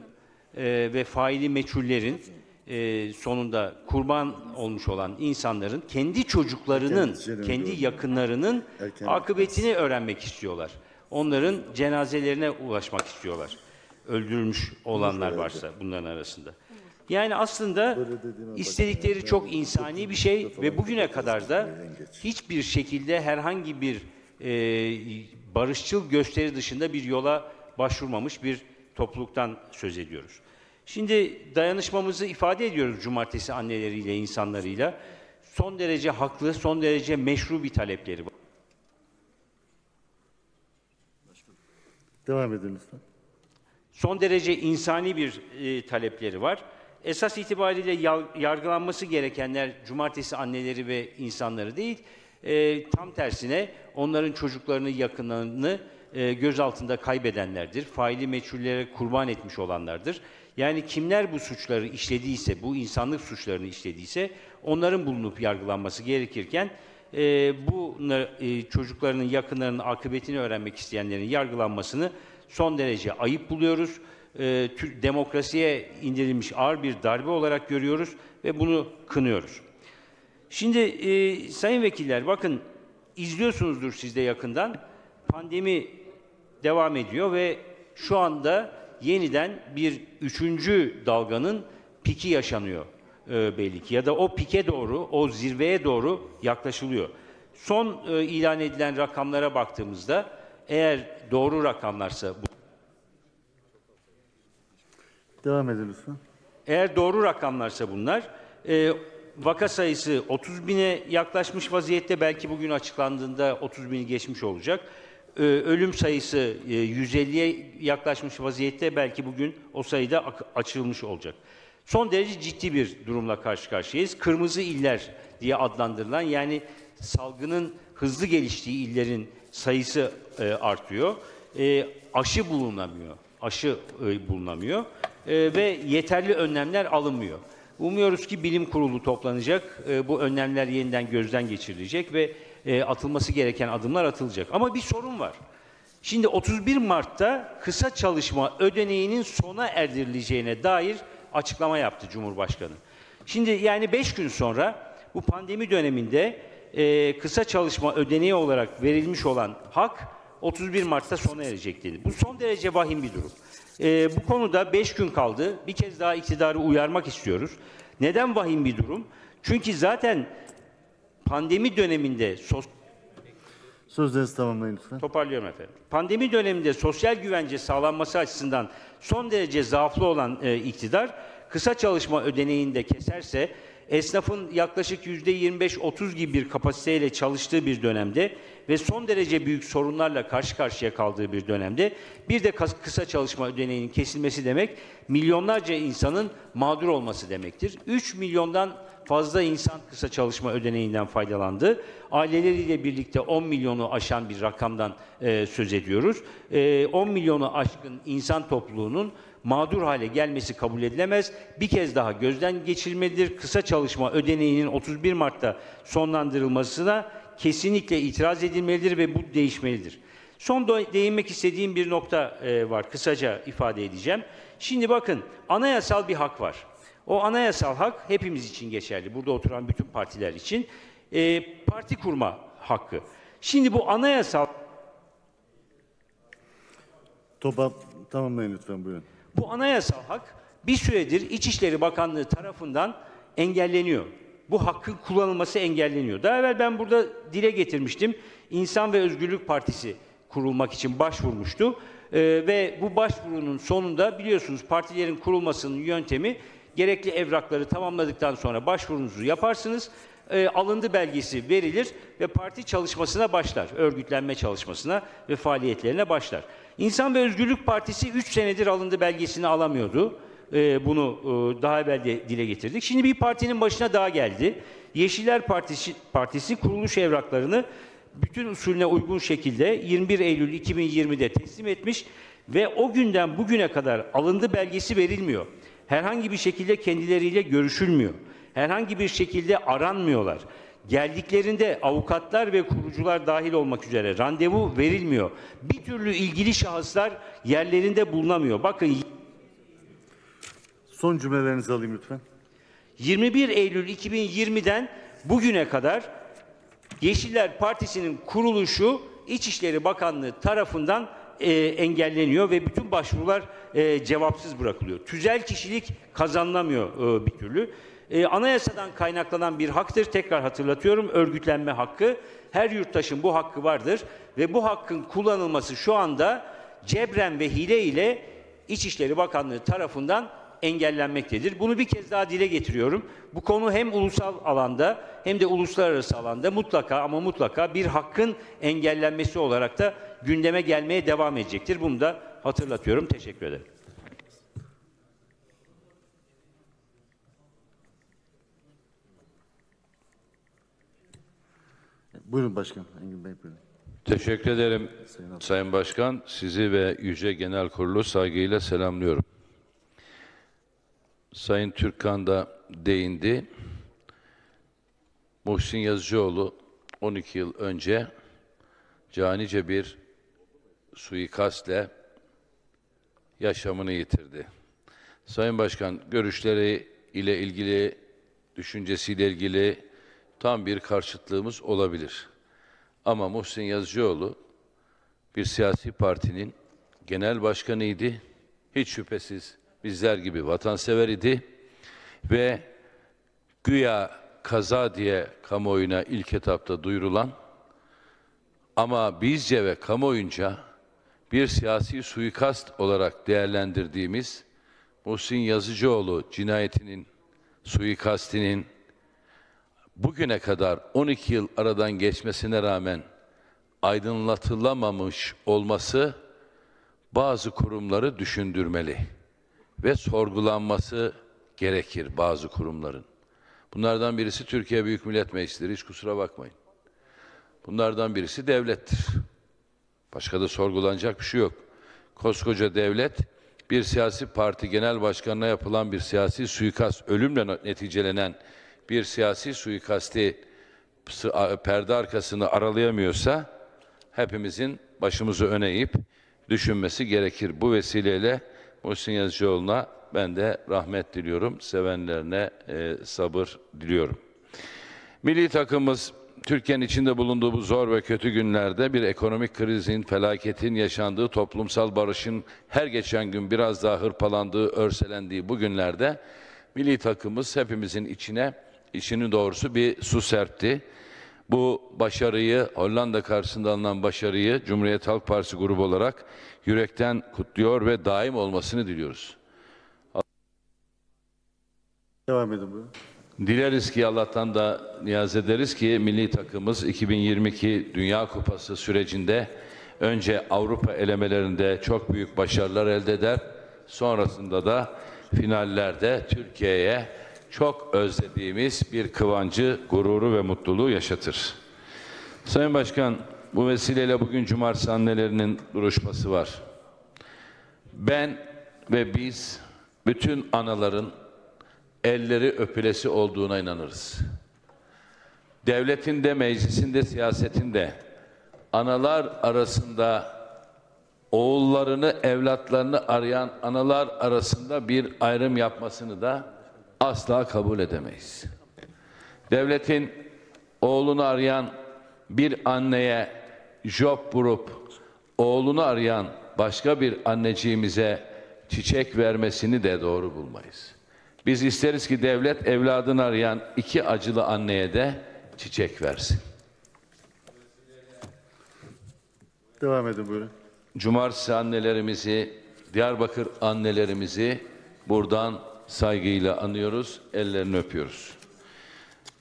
e, ve faili meçhullerin e, sonunda kurban olmuş olan insanların kendi çocuklarının, kendi yakınlarının Erken akıbetini öğrenmek istiyorlar. Onların cenazelerine ulaşmak istiyorlar. Öldürülmüş olanlar varsa bunların arasında. Yani aslında istedikleri çok insani bir şey ve bugüne kadar da hiçbir şekilde herhangi bir e, barışçıl gösteri dışında bir yola başvurmamış bir topluluktan söz ediyoruz. Şimdi dayanışmamızı ifade ediyoruz cumartesi anneleriyle, insanlarıyla. Son derece haklı, son derece meşru bir talepleri var. Devam edin lütfen. Son derece insani bir e, talepleri var. Esas itibariyle ya- yargılanması gerekenler cumartesi anneleri ve insanları değil, e, tam tersine onların çocuklarını, yakınlarını e, göz altında kaybedenlerdir. Faili meçhullere kurban etmiş olanlardır. Yani kimler bu suçları işlediyse, bu insanlık suçlarını işlediyse onların bulunup yargılanması gerekirken e, bu e, çocuklarının, yakınlarının akıbetini öğrenmek isteyenlerin yargılanmasını son derece ayıp buluyoruz. E, demokrasiye indirilmiş ağır bir darbe olarak görüyoruz ve bunu kınıyoruz. Şimdi e, sayın vekiller bakın izliyorsunuzdur siz de yakından. Pandemi devam ediyor ve şu anda yeniden bir üçüncü dalganın piki yaşanıyor e, belli ki. Ya da o pike doğru, o zirveye doğru yaklaşılıyor. Son e, ilan edilen rakamlara baktığımızda eğer doğru rakamlarsa bu Devam edin lütfen. Eğer doğru rakamlarsa bunlar, e, vaka sayısı 30 bine yaklaşmış vaziyette belki bugün açıklandığında 30 bini geçmiş olacak. E, ölüm sayısı e, 150'ye yaklaşmış vaziyette belki bugün o sayıda açılmış olacak. Son derece ciddi bir durumla karşı karşıyayız. Kırmızı iller diye adlandırılan yani salgının hızlı geliştiği illerin sayısı e, artıyor. E, aşı bulunamıyor. Aşı e, bulunamıyor. E, ve yeterli önlemler alınmıyor. Umuyoruz ki bilim kurulu toplanacak. E, bu önlemler yeniden gözden geçirilecek ve e, atılması gereken adımlar atılacak. Ama bir sorun var. Şimdi 31 Mart'ta kısa çalışma ödeneğinin sona erdirileceğine dair açıklama yaptı Cumhurbaşkanı. Şimdi yani 5 gün sonra bu pandemi döneminde e, kısa çalışma ödeneği olarak verilmiş olan hak 31 Mart'ta sona erecek dedi. Bu son derece vahim bir durum. E, bu konuda 5 gün kaldı. Bir kez daha iktidarı uyarmak istiyoruz. Neden vahim bir durum? Çünkü zaten pandemi döneminde sos Sözlerinizi tamamlayın lütfen. Toparlıyorum efendim. Pandemi döneminde sosyal güvence sağlanması açısından son derece zaaflı olan e, iktidar kısa çalışma ödeneğini de keserse esnafın yaklaşık %25-30 gibi bir kapasiteyle çalıştığı bir dönemde ve son derece büyük sorunlarla karşı karşıya kaldığı bir dönemde bir de kısa çalışma ödeneğinin kesilmesi demek milyonlarca insanın mağdur olması demektir. 3 milyondan fazla insan kısa çalışma ödeneğinden faydalandı. Aileleriyle birlikte 10 milyonu aşan bir rakamdan e, söz ediyoruz. E, 10 milyonu aşkın insan topluluğunun mağdur hale gelmesi kabul edilemez. Bir kez daha gözden geçirilmelidir. Kısa çalışma ödeneğinin 31 Mart'ta sonlandırılmasına kesinlikle itiraz edilmelidir ve bu değişmelidir. Son değinmek istediğim bir nokta e, var. Kısaca ifade edeceğim. Şimdi bakın anayasal bir hak var. O anayasal hak hepimiz için geçerli. Burada oturan bütün partiler için. E, parti kurma hakkı. Şimdi bu anayasal Topa tamamlayın lütfen buyurun. Bu anayasal hak bir süredir İçişleri Bakanlığı tarafından engelleniyor. Bu hakkın kullanılması engelleniyor. Daha evvel ben burada dile getirmiştim. İnsan ve Özgürlük Partisi kurulmak için başvurmuştu. Ee, ve bu başvurunun sonunda biliyorsunuz partilerin kurulmasının yöntemi gerekli evrakları tamamladıktan sonra başvurunuzu yaparsınız e, alındı belgesi verilir ve parti çalışmasına başlar. Örgütlenme çalışmasına ve faaliyetlerine başlar. İnsan ve Özgürlük Partisi 3 senedir alındı belgesini alamıyordu. E, bunu e, daha evvel de dile getirdik. Şimdi bir partinin başına daha geldi. Yeşiller Partisi, Partisi kuruluş evraklarını bütün usulüne uygun şekilde 21 Eylül 2020'de teslim etmiş ve o günden bugüne kadar alındı belgesi verilmiyor. Herhangi bir şekilde kendileriyle görüşülmüyor. Herhangi bir şekilde aranmıyorlar. Geldiklerinde avukatlar ve kurucular dahil olmak üzere randevu verilmiyor. Bir türlü ilgili şahıslar yerlerinde bulunamıyor. Bakın Son cümlelerinizi alayım lütfen. 21 Eylül 2020'den bugüne kadar Yeşiller Partisi'nin kuruluşu İçişleri Bakanlığı tarafından e, engelleniyor ve bütün başvurular e, cevapsız bırakılıyor. Tüzel kişilik kazanılamıyor e, bir türlü. E, anayasadan kaynaklanan bir haktır. Tekrar hatırlatıyorum. Örgütlenme hakkı. Her yurttaşın bu hakkı vardır ve bu hakkın kullanılması şu anda cebren ve hile ile İçişleri Bakanlığı tarafından engellenmektedir. Bunu bir kez daha dile getiriyorum. Bu konu hem ulusal alanda hem de uluslararası alanda mutlaka ama mutlaka bir hakkın engellenmesi olarak da gündeme gelmeye devam edecektir. Bunu da hatırlatıyorum. Teşekkür ederim. Buyurun başkan. Engin Bey buyurun. Teşekkür ederim Sayın Başkan. Sizi ve Yüce Genel Kurulu saygıyla selamlıyorum. Sayın Türkkan da değindi. Muhsin Yazıcıoğlu 12 yıl önce canice bir suikastle yaşamını yitirdi. Sayın Başkan görüşleri ile ilgili, düşüncesiyle ilgili tam bir karşıtlığımız olabilir. Ama Muhsin Yazıcıoğlu bir siyasi partinin genel başkanıydı. Hiç şüphesiz bizler gibi vatansever idi ve güya kaza diye kamuoyuna ilk etapta duyurulan ama bizce ve kamuoyunca bir siyasi suikast olarak değerlendirdiğimiz Muhsin Yazıcıoğlu cinayetinin, suikastinin bugüne kadar 12 yıl aradan geçmesine rağmen aydınlatılamamış olması bazı kurumları düşündürmeli ve sorgulanması gerekir bazı kurumların. Bunlardan birisi Türkiye Büyük Millet Meclisi'dir. Hiç kusura bakmayın. Bunlardan birisi devlettir. Başka da sorgulanacak bir şey yok. Koskoca devlet bir siyasi parti genel başkanına yapılan bir siyasi suikast, ölümle neticelenen bir siyasi suikasti perde arkasını aralayamıyorsa hepimizin başımızı öne eğip düşünmesi gerekir. Bu vesileyle Muhsin Yazıcıoğlu'na ben de rahmet diliyorum. Sevenlerine e, sabır diliyorum. Milli takımımız Türkiye'nin içinde bulunduğu bu zor ve kötü günlerde bir ekonomik krizin, felaketin yaşandığı, toplumsal barışın her geçen gün biraz daha hırpalandığı, örselendiği bu günlerde milli takımımız hepimizin içine, içinin doğrusu bir su serpti. Bu başarıyı, Hollanda karşısında alınan başarıyı Cumhuriyet Halk Partisi grubu olarak yürekten kutluyor ve daim olmasını diliyoruz. Devam edin buyurun. Dileriz ki Allah'tan da niyaz ederiz ki milli takımımız 2022 Dünya Kupası sürecinde önce Avrupa elemelerinde çok büyük başarılar elde eder. Sonrasında da finallerde Türkiye'ye çok özlediğimiz bir kıvancı, gururu ve mutluluğu yaşatır. Sayın Başkan, bu vesileyle bugün Cumartesi annelerinin duruşması var. Ben ve biz bütün anaların elleri öpülesi olduğuna inanırız. Devletin de, meclisin de, siyasetin de analar arasında oğullarını, evlatlarını arayan analar arasında bir ayrım yapmasını da asla kabul edemeyiz. Devletin oğlunu arayan bir anneye job vurup oğlunu arayan başka bir anneciğimize çiçek vermesini de doğru bulmayız. Biz isteriz ki devlet evladını arayan iki acılı anneye de çiçek versin. Devam edin buyurun. Cumartesi annelerimizi, Diyarbakır annelerimizi buradan saygıyla anıyoruz, ellerini öpüyoruz.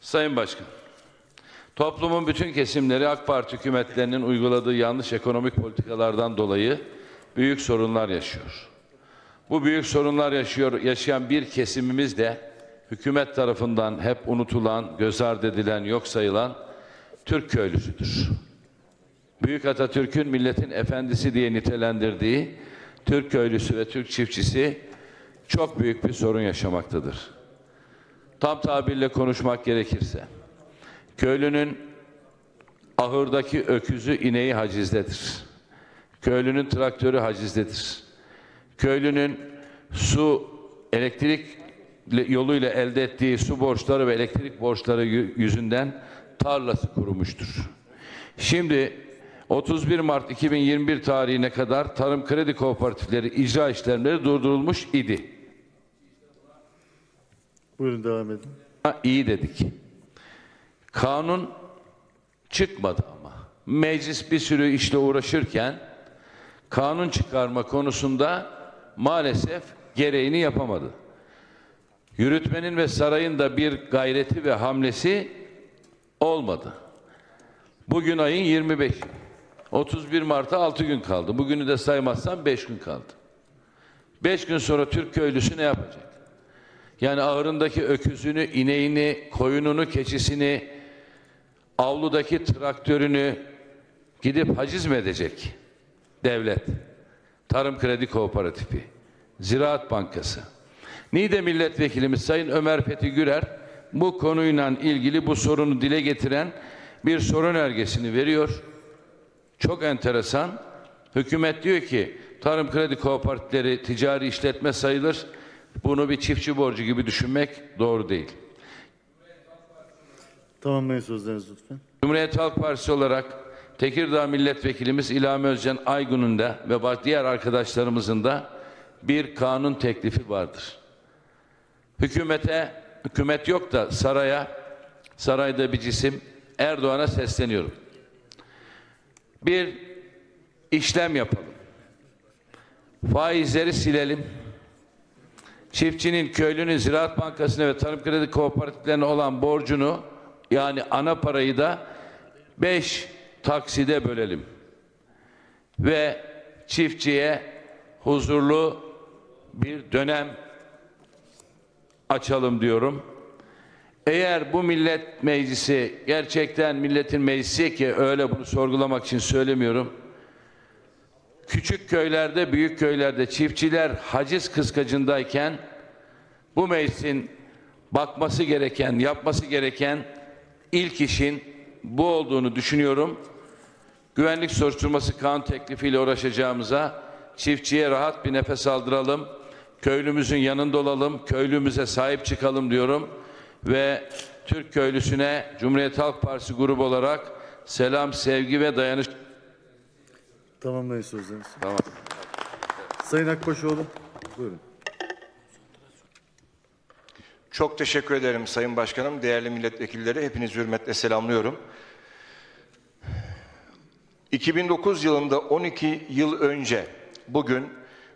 Sayın Başkan, toplumun bütün kesimleri AK Parti hükümetlerinin uyguladığı yanlış ekonomik politikalardan dolayı büyük sorunlar yaşıyor. Bu büyük sorunlar yaşıyor, yaşayan bir kesimimiz de hükümet tarafından hep unutulan, göz ardı edilen, yok sayılan Türk köylüsüdür. Büyük Atatürk'ün milletin efendisi diye nitelendirdiği Türk köylüsü ve Türk çiftçisi çok büyük bir sorun yaşamaktadır. Tam tabirle konuşmak gerekirse, köylünün ahırdaki öküzü ineği hacizdedir. Köylünün traktörü hacizdedir. Köylünün su, elektrik yoluyla elde ettiği su borçları ve elektrik borçları yü- yüzünden tarlası kurumuştur. Şimdi 31 Mart 2021 tarihine kadar tarım kredi kooperatifleri icra işlemleri durdurulmuş idi. Buyurun devam edin. Ha, iyi dedik. Kanun çıkmadı ama. Meclis bir sürü işle uğraşırken kanun çıkarma konusunda maalesef gereğini yapamadı. Yürütmenin ve sarayın da bir gayreti ve hamlesi olmadı. Bugün ayın 25. 31 Mart'a 6 gün kaldı. Bugünü de saymazsam 5 gün kaldı. 5 gün sonra Türk köylüsü ne yapacak? Yani ahırındaki öküzünü, ineğini, koyununu, keçisini, avludaki traktörünü gidip haciz mi edecek? Devlet, Tarım Kredi Kooperatifi, Ziraat Bankası. Niğde Milletvekilimiz Sayın Ömer Fethi Gürer bu konuyla ilgili bu sorunu dile getiren bir sorun ergesini veriyor. Çok enteresan. Hükümet diyor ki tarım kredi kooperatifleri ticari işletme sayılır. Bunu bir çiftçi borcu gibi düşünmek doğru değil. Tamamlayın sözlerinizi lütfen. Cumhuriyet Halk Partisi olarak Tekirdağ Milletvekilimiz İlhami Özcan Aygun'un da ve diğer arkadaşlarımızın da bir kanun teklifi vardır. Hükümete, hükümet yok da saraya, sarayda bir cisim Erdoğan'a sesleniyorum. Bir işlem yapalım. Faizleri silelim. Çiftçinin, köylünün, Ziraat Bankası'na ve Tarım Kredi Kooperatiflerine olan borcunu yani ana parayı da 5 takside bölelim. Ve çiftçiye huzurlu bir dönem açalım diyorum. Eğer bu millet meclisi gerçekten milletin meclisi ki öyle bunu sorgulamak için söylemiyorum. Küçük köylerde, büyük köylerde çiftçiler haciz kıskacındayken bu meclisin bakması gereken, yapması gereken ilk işin bu olduğunu düşünüyorum. Güvenlik soruşturması kanun teklifiyle uğraşacağımıza çiftçiye rahat bir nefes aldıralım. Köylümüzün yanında olalım, köylümüze sahip çıkalım diyorum. Ve Türk köylüsüne Cumhuriyet Halk Partisi grubu olarak selam, sevgi ve dayanış... Tamamlayın sözlerinizi. Tamam. Sayın Akbaşoğlu. Buyurun. Çok teşekkür ederim Sayın Başkanım, değerli milletvekilleri. Hepinizi hürmetle selamlıyorum. 2009 yılında 12 yıl önce bugün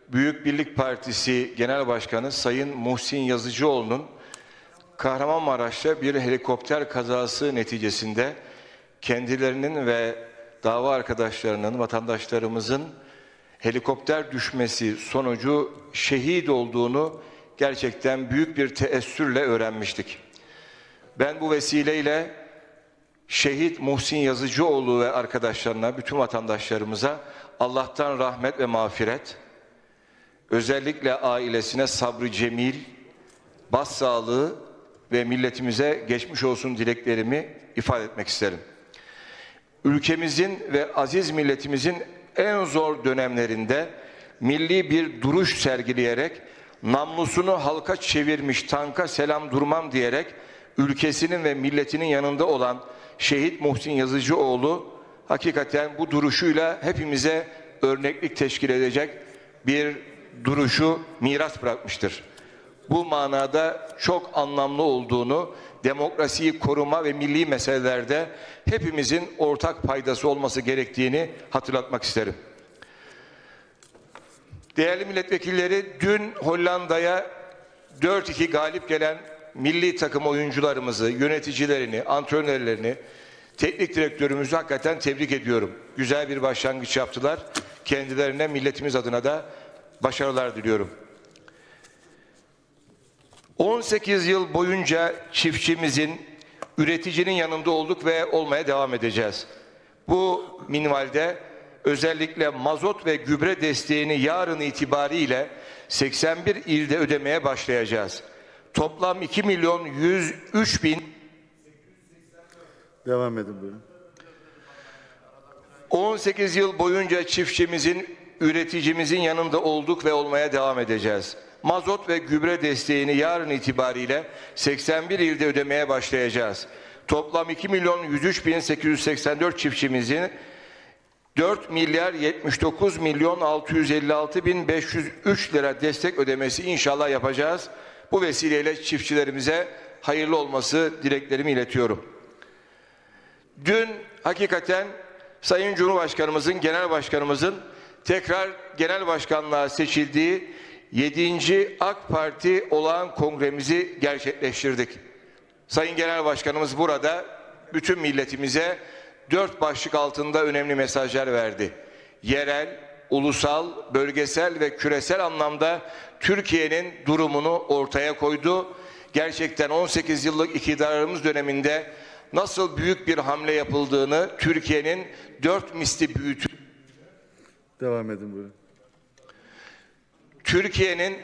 Büyük Birlik Partisi Genel Başkanı Sayın Muhsin Yazıcıoğlu'nun Kahramanmaraş'ta bir helikopter kazası neticesinde kendilerinin ve dava arkadaşlarının, vatandaşlarımızın helikopter düşmesi sonucu şehit olduğunu gerçekten büyük bir teessürle öğrenmiştik. Ben bu vesileyle şehit Muhsin Yazıcıoğlu ve arkadaşlarına, bütün vatandaşlarımıza Allah'tan rahmet ve mağfiret, özellikle ailesine sabrı cemil, başsağlığı ve milletimize geçmiş olsun dileklerimi ifade etmek isterim. Ülkemizin ve aziz milletimizin en zor dönemlerinde milli bir duruş sergileyerek namlusunu halka çevirmiş tanka selam durmam diyerek ülkesinin ve milletinin yanında olan şehit Muhsin Yazıcıoğlu hakikaten bu duruşuyla hepimize örneklik teşkil edecek bir duruşu miras bırakmıştır. Bu manada çok anlamlı olduğunu, demokrasiyi koruma ve milli meselelerde hepimizin ortak paydası olması gerektiğini hatırlatmak isterim. Değerli milletvekilleri dün Hollanda'ya 4-2 galip gelen milli takım oyuncularımızı, yöneticilerini, antrenörlerini, teknik direktörümüzü hakikaten tebrik ediyorum. Güzel bir başlangıç yaptılar. Kendilerine milletimiz adına da başarılar diliyorum. 18 yıl boyunca çiftçimizin, üreticinin yanında olduk ve olmaya devam edeceğiz. Bu minvalde özellikle mazot ve gübre desteğini yarın itibariyle 81 ilde ödemeye başlayacağız. Toplam 2 milyon 103 bin Devam edin buyurun. 18 yıl boyunca çiftçimizin, üreticimizin yanında olduk ve olmaya devam edeceğiz. Mazot ve gübre desteğini yarın itibariyle 81 ilde ödemeye başlayacağız. Toplam 2 milyon 103 bin 884 çiftçimizin 4 milyar 79 milyon 656 bin 503 lira destek ödemesi inşallah yapacağız. Bu vesileyle çiftçilerimize hayırlı olması dileklerimi iletiyorum. Dün hakikaten Sayın Cumhurbaşkanımızın, Genel Başkanımızın tekrar genel başkanlığa seçildiği 7. AK Parti olağan kongremizi gerçekleştirdik. Sayın Genel Başkanımız burada bütün milletimize dört başlık altında önemli mesajlar verdi. Yerel, ulusal, bölgesel ve küresel anlamda Türkiye'nin durumunu ortaya koydu. Gerçekten 18 yıllık iktidarımız döneminde nasıl büyük bir hamle yapıldığını Türkiye'nin dört misli büyütü Devam edin buyurun. Türkiye'nin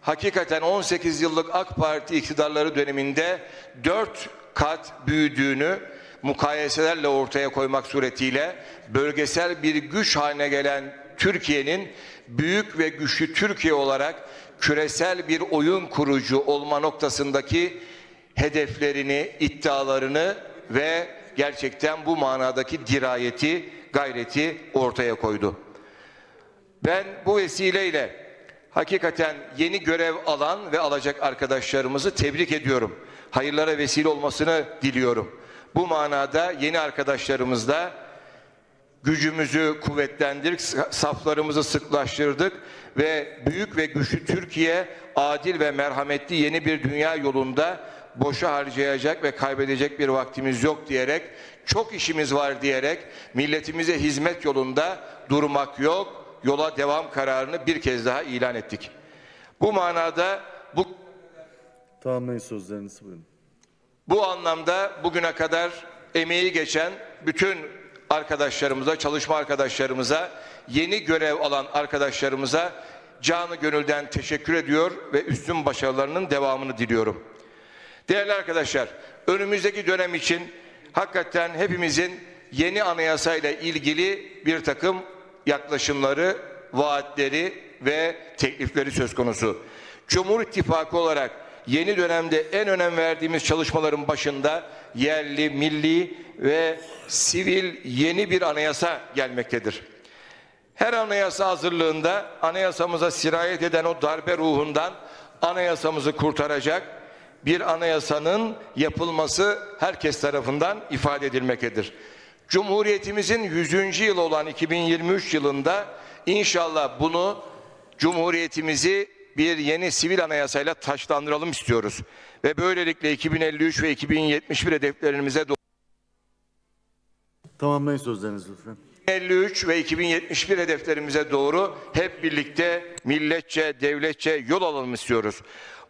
hakikaten 18 yıllık AK Parti iktidarları döneminde 4 kat büyüdüğünü mukayeselerle ortaya koymak suretiyle bölgesel bir güç haline gelen Türkiye'nin büyük ve güçlü Türkiye olarak küresel bir oyun kurucu olma noktasındaki hedeflerini, iddialarını ve gerçekten bu manadaki dirayeti, gayreti ortaya koydu. Ben bu vesileyle hakikaten yeni görev alan ve alacak arkadaşlarımızı tebrik ediyorum. Hayırlara vesile olmasını diliyorum. Bu manada yeni arkadaşlarımızla gücümüzü kuvvetlendirdik, saflarımızı sıklaştırdık ve büyük ve güçlü Türkiye adil ve merhametli yeni bir dünya yolunda boşa harcayacak ve kaybedecek bir vaktimiz yok diyerek, çok işimiz var diyerek milletimize hizmet yolunda durmak yok, yola devam kararını bir kez daha ilan ettik. Bu manada bu Tamamlayın sözlerinizi buyurun. bu anlamda bugüne kadar emeği geçen bütün arkadaşlarımıza, çalışma arkadaşlarımıza, yeni görev alan arkadaşlarımıza canı gönülden teşekkür ediyor ve üstün başarılarının devamını diliyorum. Değerli arkadaşlar, önümüzdeki dönem için hakikaten hepimizin yeni anayasayla ilgili bir takım yaklaşımları, vaatleri ve teklifleri söz konusu. Cumhur İttifakı olarak yeni dönemde en önem verdiğimiz çalışmaların başında yerli, milli ve sivil yeni bir anayasa gelmektedir. Her anayasa hazırlığında anayasamıza sirayet eden o darbe ruhundan anayasamızı kurtaracak bir anayasanın yapılması herkes tarafından ifade edilmektedir. Cumhuriyetimizin 100. yılı olan 2023 yılında inşallah bunu Cumhuriyetimizi bir yeni sivil anayasayla taşlandıralım istiyoruz. Ve böylelikle 2053 ve 2071 hedeflerimize doğru Tamamlayın sözlerinizi lütfen. 2053 ve 2071 hedeflerimize doğru hep birlikte milletçe, devletçe yol alalım istiyoruz.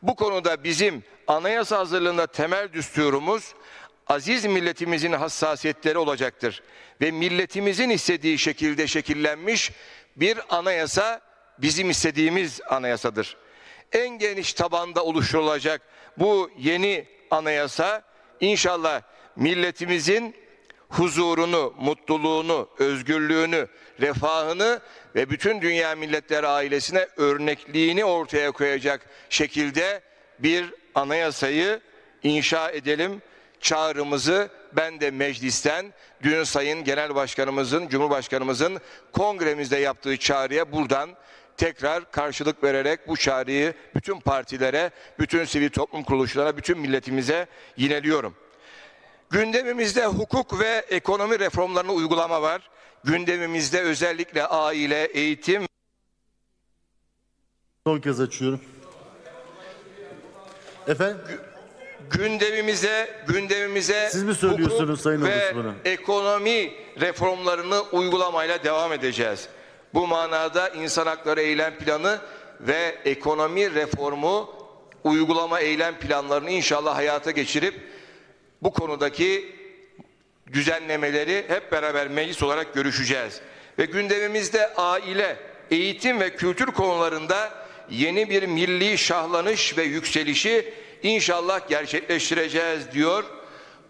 Bu konuda bizim anayasa hazırlığında temel düsturumuz aziz milletimizin hassasiyetleri olacaktır. Ve milletimizin istediği şekilde şekillenmiş bir anayasa bizim istediğimiz anayasadır. En geniş tabanda oluşturulacak bu yeni anayasa inşallah milletimizin huzurunu, mutluluğunu, özgürlüğünü, refahını ve bütün dünya milletleri ailesine örnekliğini ortaya koyacak şekilde bir anayasayı inşa edelim. Çağrımızı ben de meclisten dün Sayın Genel Başkanımızın, Cumhurbaşkanımızın kongremizde yaptığı çağrıya buradan tekrar karşılık vererek bu çağrıyı bütün partilere, bütün sivil toplum kuruluşlarına, bütün milletimize yineliyorum. Gündemimizde hukuk ve ekonomi reformlarını uygulama var. Gündemimizde özellikle aile, eğitim Son kez açıyorum. Efendim? Gündemimize gündemimize Siz mi söylüyorsunuz Sayın ve bunu? ekonomi reformlarını uygulamayla devam edeceğiz. Bu manada insan hakları eylem planı ve ekonomi reformu uygulama eylem planlarını inşallah hayata geçirip bu konudaki düzenlemeleri hep beraber meclis olarak görüşeceğiz. Ve gündemimizde aile, eğitim ve kültür konularında yeni bir milli şahlanış ve yükselişi inşallah gerçekleştireceğiz diyor.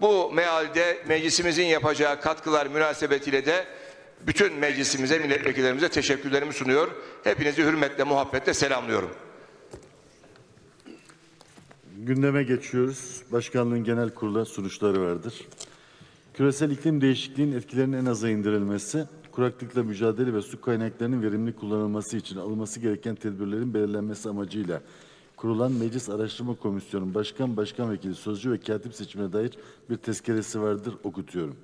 Bu mealde meclisimizin yapacağı katkılar münasebetiyle de bütün meclisimize, milletvekillerimize teşekkürlerimi sunuyor. Hepinizi hürmetle, muhabbetle selamlıyorum. Gündeme geçiyoruz. Başkanlığın genel kurula sunuşları vardır. Küresel iklim değişikliğinin etkilerinin en aza indirilmesi, kuraklıkla mücadele ve su kaynaklarının verimli kullanılması için alınması gereken tedbirlerin belirlenmesi amacıyla kurulan Meclis Araştırma Komisyonu Başkan, Başkan Vekili, Sözcü ve Katip seçimine dair bir tezkeresi vardır. Okutuyorum.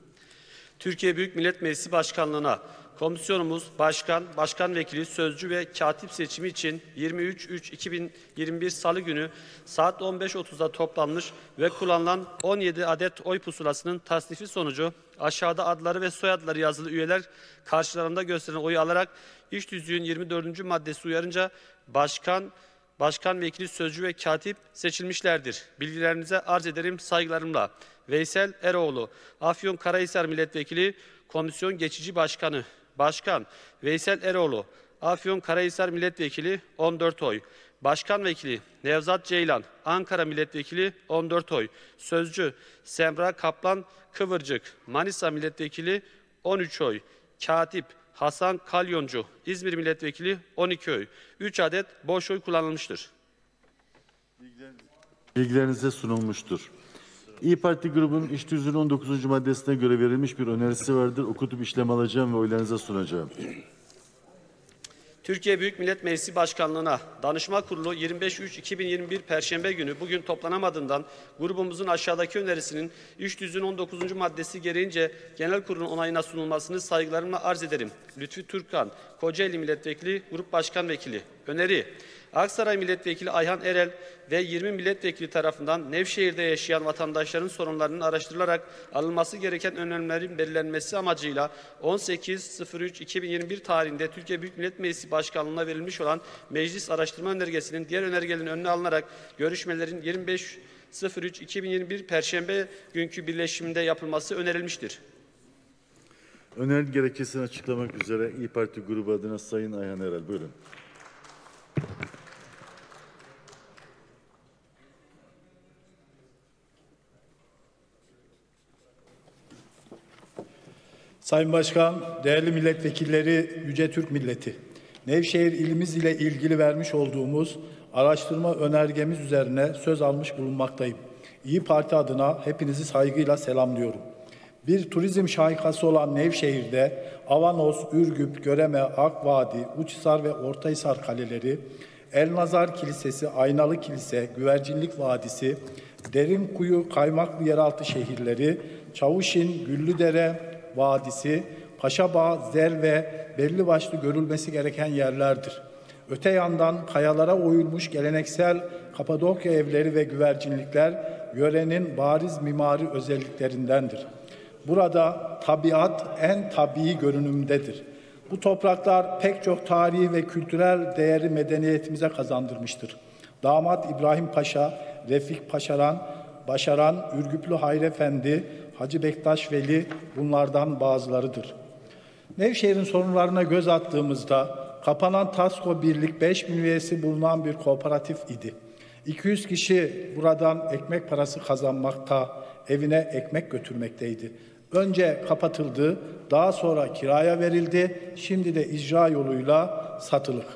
Türkiye Büyük Millet Meclisi Başkanlığı'na komisyonumuz başkan, başkan vekili, sözcü ve katip seçimi için 23.3.2021 Salı günü saat 15.30'da toplanmış ve kullanılan 17 adet oy pusulasının tasnifi sonucu aşağıda adları ve soyadları yazılı üyeler karşılarında gösterilen oyu alarak iş tüzüğün 24. maddesi uyarınca başkan, başkan vekili, sözcü ve katip seçilmişlerdir. Bilgilerinize arz ederim saygılarımla. Veysel Eroğlu, Afyon Karahisar Milletvekili, Komisyon Geçici Başkanı, Başkan Veysel Eroğlu, Afyon Karahisar Milletvekili 14 oy. Başkan Vekili Nevzat Ceylan, Ankara Milletvekili 14 oy. Sözcü Semra Kaplan Kıvırcık, Manisa Milletvekili 13 oy. Katip Hasan Kalyoncu, İzmir Milletvekili 12 oy. 3 adet boş oy kullanılmıştır. Bilgilerinize sunulmuştur. İyi Parti grubunun iş tüzüğünün 19. maddesine göre verilmiş bir önerisi vardır. Okutup işlem alacağım ve oylarınıza sunacağım. Türkiye Büyük Millet Meclisi Başkanlığı'na Danışma Kurulu 25.3.2021 Perşembe günü bugün toplanamadığından grubumuzun aşağıdaki önerisinin iş tüzüğünün 19. maddesi gereğince genel kurulun onayına sunulmasını saygılarımla arz ederim. Lütfi Türkan, Kocaeli Milletvekili, Grup Başkan Vekili. Öneri, Aksaray Milletvekili Ayhan Erel ve 20 milletvekili tarafından Nevşehir'de yaşayan vatandaşların sorunlarının araştırılarak alınması gereken önlemlerin belirlenmesi amacıyla 18.03.2021 tarihinde Türkiye Büyük Millet Meclisi Başkanlığı'na verilmiş olan meclis araştırma önergesinin diğer önergelerin önüne alınarak görüşmelerin 25.03.2021 Perşembe günkü birleşiminde yapılması önerilmiştir. Önerin gerekçesini açıklamak üzere İyi Parti grubu adına Sayın Ayhan Erel. Buyurun. Sayın Başkan, değerli milletvekilleri, Yüce Türk Milleti, Nevşehir ilimiz ile ilgili vermiş olduğumuz araştırma önergemiz üzerine söz almış bulunmaktayım. İyi Parti adına hepinizi saygıyla selamlıyorum. Bir turizm şahikası olan Nevşehir'de Avanos, Ürgüp, Göreme, Akvadi, Uçhisar ve Ortahisar kaleleri, Elnazar Kilisesi, Aynalı Kilise, Güvercinlik Vadisi, Derinkuyu, Kaymaklı Yeraltı şehirleri, Çavuşin, Güllüdere Vadisi, Paşabağ, Zel ve belli başlı görülmesi gereken yerlerdir. Öte yandan kayalara oyulmuş geleneksel Kapadokya evleri ve güvercinlikler yörenin bariz mimari özelliklerindendir. Burada tabiat en tabii görünümdedir. Bu topraklar pek çok tarihi ve kültürel değeri medeniyetimize kazandırmıştır. Damat İbrahim Paşa, Refik Paşaran, Başaran, Ürgüplü Hayri Efendi, Hacı Bektaş Veli bunlardan bazılarıdır. Nevşehir'in sorunlarına göz attığımızda kapanan Tasko Birlik 5 bin üyesi bulunan bir kooperatif idi. 200 kişi buradan ekmek parası kazanmakta, evine ekmek götürmekteydi. Önce kapatıldı, daha sonra kiraya verildi, şimdi de icra yoluyla satılık.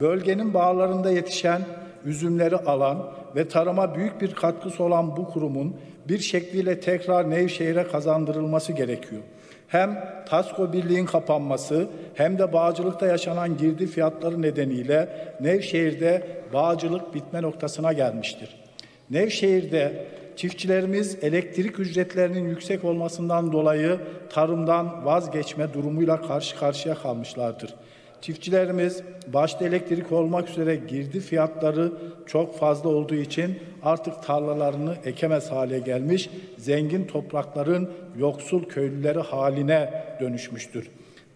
Bölgenin bağlarında yetişen üzümleri alan ve tarıma büyük bir katkısı olan bu kurumun bir şekliyle tekrar Nevşehir'e kazandırılması gerekiyor. Hem Tasko Birliği'nin kapanması hem de bağcılıkta yaşanan girdi fiyatları nedeniyle Nevşehir'de bağcılık bitme noktasına gelmiştir. Nevşehir'de çiftçilerimiz elektrik ücretlerinin yüksek olmasından dolayı tarımdan vazgeçme durumuyla karşı karşıya kalmışlardır. Çiftçilerimiz başta elektrik olmak üzere girdi fiyatları çok fazla olduğu için artık tarlalarını ekemez hale gelmiş, zengin toprakların yoksul köylüleri haline dönüşmüştür.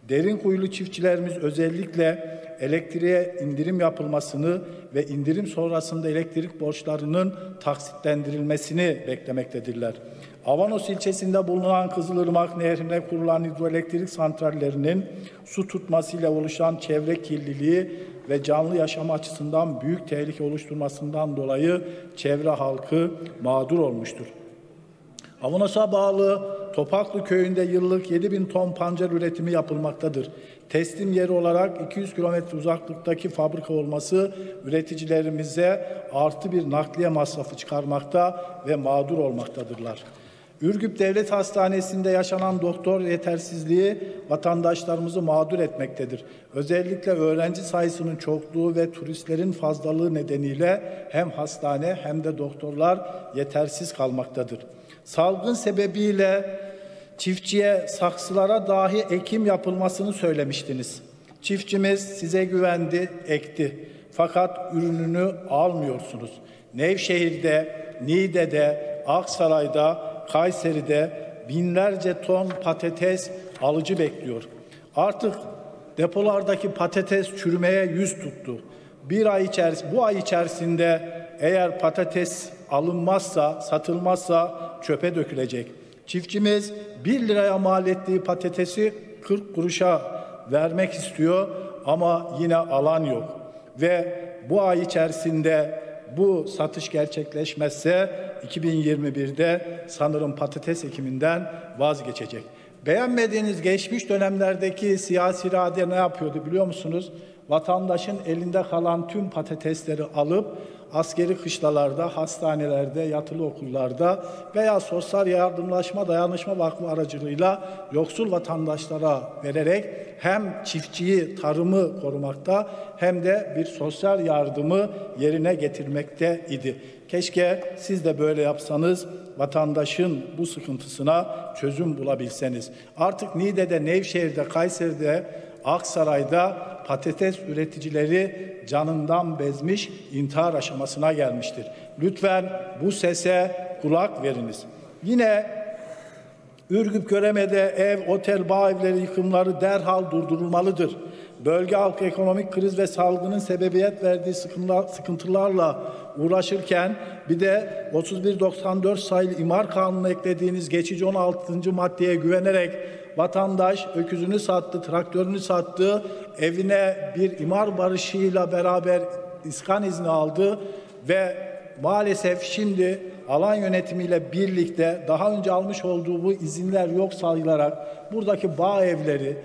Derin kuyulu çiftçilerimiz özellikle elektriğe indirim yapılmasını ve indirim sonrasında elektrik borçlarının taksitlendirilmesini beklemektedirler. Avanos ilçesinde bulunan Kızılırmak Nehri'nde kurulan hidroelektrik santrallerinin su tutmasıyla oluşan çevre kirliliği ve canlı yaşam açısından büyük tehlike oluşturmasından dolayı çevre halkı mağdur olmuştur. Avanos'a bağlı Topaklı köyünde yıllık 7 bin ton pancar üretimi yapılmaktadır. Teslim yeri olarak 200 kilometre uzaklıktaki fabrika olması üreticilerimize artı bir nakliye masrafı çıkarmakta ve mağdur olmaktadırlar. Ürgüp Devlet Hastanesi'nde yaşanan doktor yetersizliği vatandaşlarımızı mağdur etmektedir. Özellikle öğrenci sayısının çokluğu ve turistlerin fazlalığı nedeniyle hem hastane hem de doktorlar yetersiz kalmaktadır. Salgın sebebiyle çiftçiye saksılara dahi ekim yapılmasını söylemiştiniz. Çiftçimiz size güvendi, ekti. Fakat ürününü almıyorsunuz. Nevşehir'de, Niğde'de, Aksaray'da, Kayseri'de binlerce ton patates alıcı bekliyor. Artık depolardaki patates çürümeye yüz tuttu. Bir ay içerisinde, bu ay içerisinde eğer patates alınmazsa, satılmazsa çöpe dökülecek. Çiftçimiz 1 liraya mal ettiği patatesi 40 kuruşa vermek istiyor ama yine alan yok. Ve bu ay içerisinde bu satış gerçekleşmezse 2021'de sanırım patates ekiminden vazgeçecek. Beğenmediğiniz geçmiş dönemlerdeki siyasi irade ne yapıyordu biliyor musunuz? Vatandaşın elinde kalan tüm patatesleri alıp askeri kışlalarda, hastanelerde, yatılı okullarda veya sosyal yardımlaşma dayanışma vakfı aracılığıyla yoksul vatandaşlara vererek hem çiftçiyi, tarımı korumakta hem de bir sosyal yardımı yerine getirmekte idi. Keşke siz de böyle yapsanız, vatandaşın bu sıkıntısına çözüm bulabilseniz. Artık Niğde'de, Nevşehir'de, Kayseri'de, Aksaray'da patates üreticileri canından bezmiş intihar aşamasına gelmiştir. Lütfen bu sese kulak veriniz. Yine Ürgüp Göreme'de ev, otel, bağ evleri yıkımları derhal durdurulmalıdır. Bölge halkı ekonomik kriz ve salgının sebebiyet verdiği sıkıntılarla uğraşırken bir de 3194 sayılı imar kanunu eklediğiniz geçici 16. maddeye güvenerek vatandaş öküzünü sattı, traktörünü sattı, evine bir imar barışıyla beraber iskan izni aldı ve maalesef şimdi alan yönetimiyle birlikte daha önce almış olduğu bu izinler yok sayılarak buradaki bağ evleri,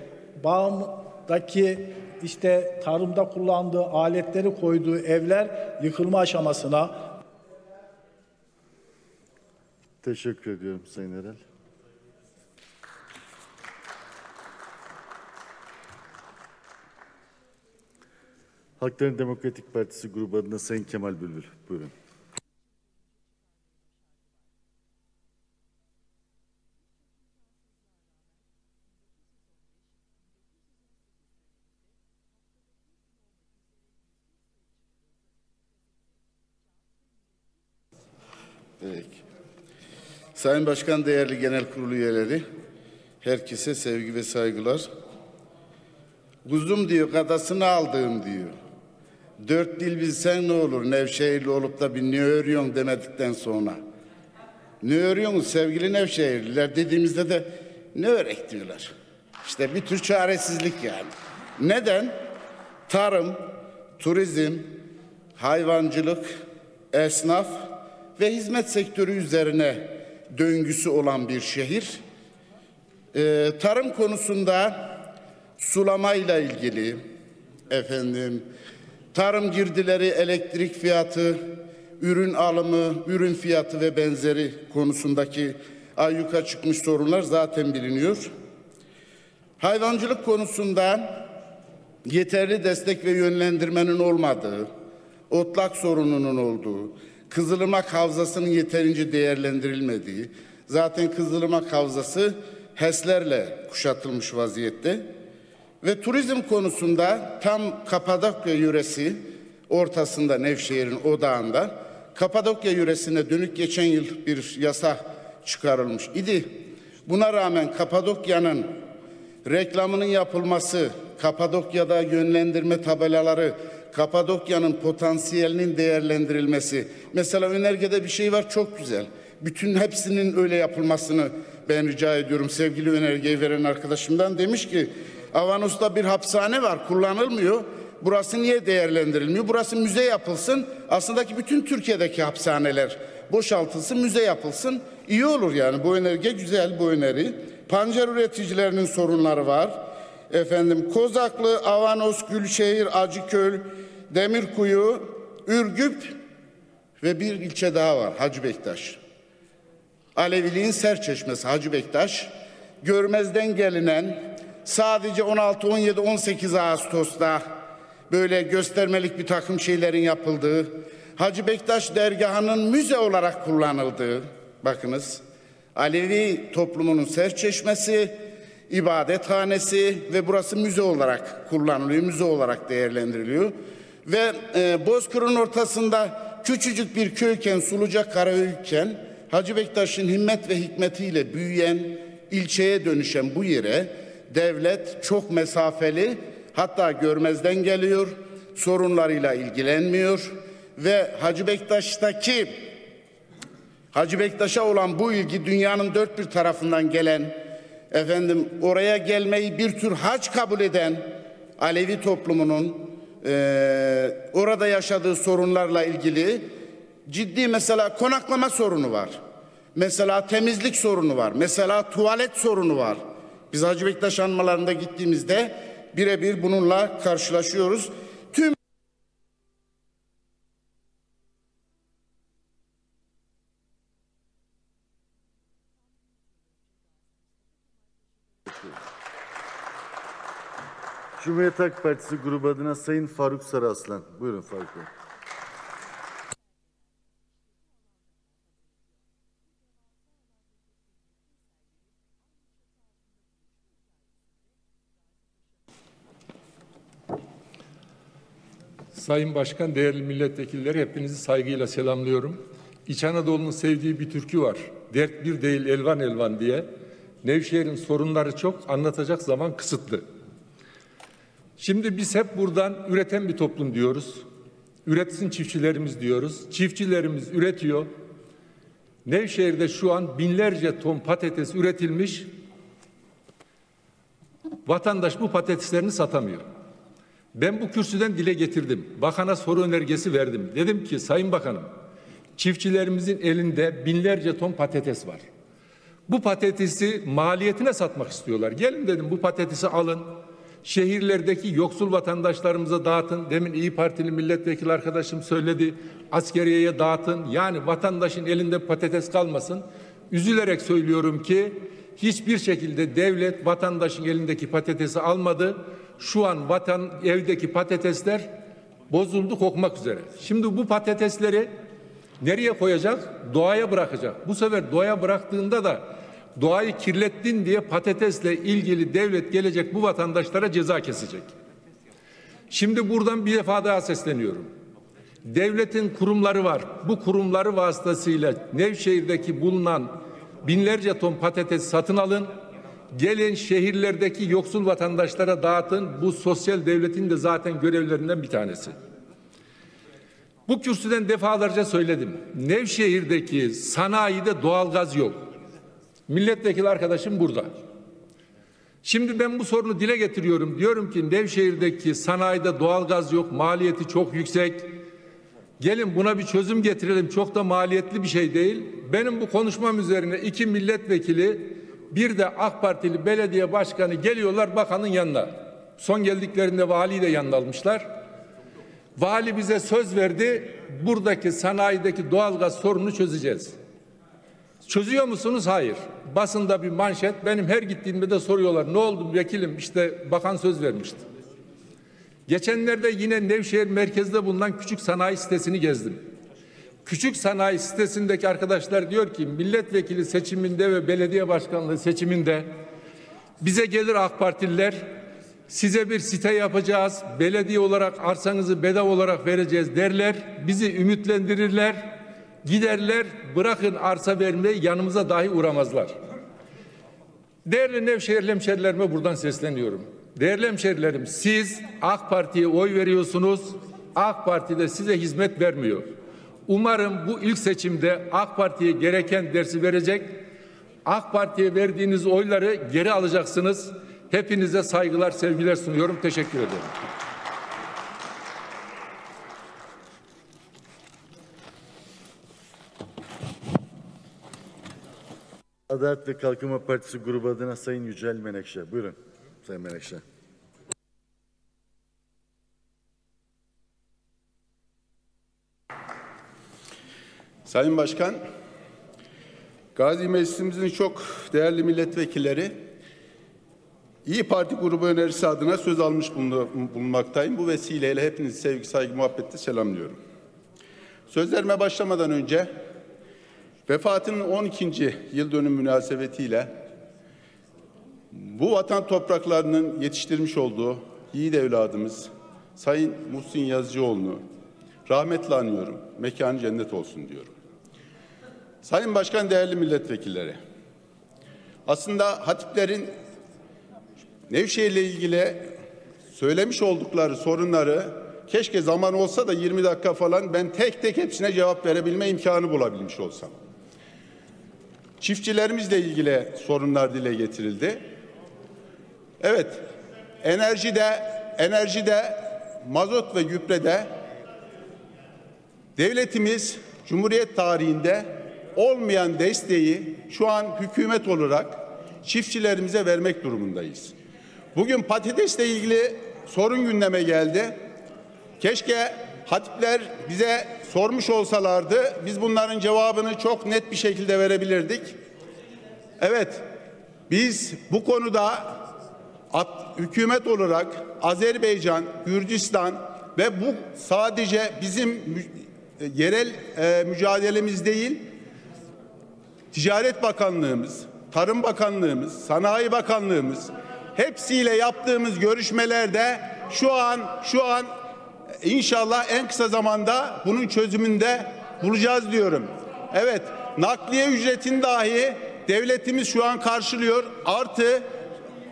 bağdaki işte tarımda kullandığı aletleri koyduğu evler yıkılma aşamasına. Teşekkür ediyorum Sayın Erel. Halkların Demokratik Partisi grubu adına Sayın Kemal Bülbül. Buyurun. Sayın Başkan, değerli genel kurulu üyeleri, herkese sevgi ve saygılar. Kuzum diyor, kadasını aldığım diyor. Dört dil bilsen ne olur, Nevşehirli olup da bir ne örüyorsun demedikten sonra. Ne örüyorsunuz sevgili Nevşehirliler dediğimizde de ne örek diyorlar. İşte bir tür çaresizlik yani. Neden? Tarım, turizm, hayvancılık, esnaf ve hizmet sektörü üzerine döngüsü olan bir şehir. Ee, tarım konusunda sulamayla ilgili efendim tarım girdileri, elektrik fiyatı, ürün alımı, ürün fiyatı ve benzeri konusundaki ayyuka çıkmış sorunlar zaten biliniyor. Hayvancılık konusunda yeterli destek ve yönlendirmenin olmadığı, otlak sorununun olduğu, Kızılırmak Havzası'nın yeterince değerlendirilmediği, zaten Kızılırmak Havzası HES'lerle kuşatılmış vaziyette. Ve turizm konusunda tam Kapadokya yöresi ortasında Nevşehir'in odağında Kapadokya yöresine dönük geçen yıl bir yasa çıkarılmış idi. Buna rağmen Kapadokya'nın reklamının yapılması, Kapadokya'da yönlendirme tabelaları, Kapadokya'nın potansiyelinin değerlendirilmesi. Mesela önergede bir şey var çok güzel. Bütün hepsinin öyle yapılmasını ben rica ediyorum sevgili önergeyi veren arkadaşımdan. Demiş ki Avanos'ta bir hapishane var kullanılmıyor. Burası niye değerlendirilmiyor? Burası müze yapılsın. Aslında ki bütün Türkiye'deki hapishaneler boşaltılsın, müze yapılsın. İyi olur yani bu önerge güzel bu öneri. Pancar üreticilerinin sorunları var. Efendim Kozaklı, Avanos, Gülşehir, Acıköy, Demirkuyu, Ürgüp ve bir ilçe daha var Hacı Bektaş. Aleviliğin Serçeşmesi Hacı Bektaş. Görmezden gelinen sadece 16, 17, 18 Ağustos'ta böyle göstermelik bir takım şeylerin yapıldığı, Hacı Bektaş dergahının müze olarak kullanıldığı, bakınız Alevi toplumunun serçeşmesi, ibadethanesi ve burası müze olarak kullanılıyor, müze olarak değerlendiriliyor. Ve e, Bozkır'ın ortasında küçücük bir köyken, Suluca Karahöyken, Hacı Bektaş'ın himmet ve hikmetiyle büyüyen, ilçeye dönüşen bu yere devlet çok mesafeli, hatta görmezden geliyor, sorunlarıyla ilgilenmiyor ve Hacı Bektaş'taki Hacı Bektaş'a olan bu ilgi dünyanın dört bir tarafından gelen, efendim oraya gelmeyi bir tür hac kabul eden Alevi toplumunun eee, orada yaşadığı sorunlarla ilgili ciddi mesela konaklama sorunu var. Mesela temizlik sorunu var. Mesela tuvalet sorunu var. Biz Hacı Bektaş anmalarında gittiğimizde birebir bununla karşılaşıyoruz. Tüm Cumhuriyet Halk Partisi grubu adına Sayın Faruk Sarıaslan. Buyurun Faruk Bey. Sayın Başkan, değerli milletvekilleri hepinizi saygıyla selamlıyorum. İç Anadolu'nun sevdiği bir türkü var. Dert bir değil elvan elvan diye. Nevşehir'in sorunları çok, anlatacak zaman kısıtlı. Şimdi biz hep buradan üreten bir toplum diyoruz. Üretsin çiftçilerimiz diyoruz. Çiftçilerimiz üretiyor. Nevşehir'de şu an binlerce ton patates üretilmiş. Vatandaş bu patateslerini satamıyor. Ben bu kürsüden dile getirdim. Bakana soru önergesi verdim. Dedim ki Sayın Bakanım, çiftçilerimizin elinde binlerce ton patates var. Bu patatesi maliyetine satmak istiyorlar. Gelin dedim bu patatesi alın. Şehirlerdeki yoksul vatandaşlarımıza dağıtın. Demin İyi Partili milletvekili arkadaşım söyledi. Askeriyeye dağıtın. Yani vatandaşın elinde patates kalmasın. Üzülerek söylüyorum ki hiçbir şekilde devlet vatandaşın elindeki patatesi almadı. Şu an vatan evdeki patatesler bozuldu kokmak üzere. Şimdi bu patatesleri nereye koyacak? Doğaya bırakacak. Bu sefer doğaya bıraktığında da doğayı kirlettin diye patatesle ilgili devlet gelecek bu vatandaşlara ceza kesecek. Şimdi buradan bir defa daha sesleniyorum. Devletin kurumları var. Bu kurumları vasıtasıyla Nevşehir'deki bulunan binlerce ton patates satın alın. Gelin şehirlerdeki yoksul vatandaşlara dağıtın. Bu sosyal devletin de zaten görevlerinden bir tanesi. Bu kürsüden defalarca söyledim. Nevşehir'deki sanayide doğalgaz yok. Milletvekili arkadaşım burada. Şimdi ben bu sorunu dile getiriyorum. Diyorum ki Nevşehir'deki sanayide doğalgaz yok, maliyeti çok yüksek. Gelin buna bir çözüm getirelim. Çok da maliyetli bir şey değil. Benim bu konuşmam üzerine iki milletvekili bir de AK Partili belediye başkanı geliyorlar bakanın yanına. Son geldiklerinde valiyi de yanına almışlar. Vali bize söz verdi. Buradaki sanayideki doğalgaz sorununu çözeceğiz. Çözüyor musunuz? Hayır. Basında bir manşet. Benim her gittiğimde de soruyorlar. Ne oldu vekilim? İşte bakan söz vermişti. Geçenlerde yine Nevşehir merkezde bulunan küçük sanayi sitesini gezdim. Küçük sanayi sitesindeki arkadaşlar diyor ki milletvekili seçiminde ve belediye başkanlığı seçiminde bize gelir AK Partililer Size bir site yapacağız. Belediye olarak arsanızı bedava olarak vereceğiz derler. Bizi ümitlendirirler. Giderler bırakın arsa vermeyi yanımıza dahi uğramazlar. Değerli Nevşehirli hemşerilerime buradan sesleniyorum. Değerli hemşerilerim siz AK Parti'ye oy veriyorsunuz. AK Parti de size hizmet vermiyor. Umarım bu ilk seçimde AK Parti'ye gereken dersi verecek. AK Parti'ye verdiğiniz oyları geri alacaksınız. Hepinize saygılar, sevgiler sunuyorum. Teşekkür ederim. Adalet ve Kalkınma Partisi grubu adına Sayın Yücel Menekşe. Buyurun Sayın Menekşe. Sayın Başkan, Gazi Meclisimizin çok değerli milletvekilleri İyi Parti grubu önerisi adına söz almış bulunmaktayım. Bu vesileyle hepinizi sevgi, saygı, muhabbetle selamlıyorum. Sözlerime başlamadan önce vefatının 12. yıl dönüm münasebetiyle bu vatan topraklarının yetiştirmiş olduğu yiğit evladımız Sayın Muhsin Yazıcıoğlu'nu rahmetle anıyorum. Mekanı cennet olsun diyorum. Sayın Başkan, değerli milletvekilleri. Aslında hatiplerin Nevşehir'le ilgili söylemiş oldukları sorunları keşke zaman olsa da 20 dakika falan ben tek tek hepsine cevap verebilme imkanı bulabilmiş olsam. Çiftçilerimizle ilgili sorunlar dile getirildi. Evet, enerjide, enerjide, mazot ve gübrede devletimiz Cumhuriyet tarihinde olmayan desteği şu an hükümet olarak çiftçilerimize vermek durumundayız. Bugün patatesle ilgili sorun gündeme geldi. Keşke hatipler bize sormuş olsalardı biz bunların cevabını çok net bir şekilde verebilirdik. Evet biz bu konuda at, hükümet olarak Azerbaycan, Gürcistan ve bu sadece bizim mü, yerel e, mücadelemiz değil, Ticaret Bakanlığımız, Tarım Bakanlığımız, Sanayi Bakanlığımız hepsiyle yaptığımız görüşmelerde şu an şu an inşallah en kısa zamanda bunun çözümünde bulacağız diyorum. Evet, nakliye ücretini dahi devletimiz şu an karşılıyor. Artı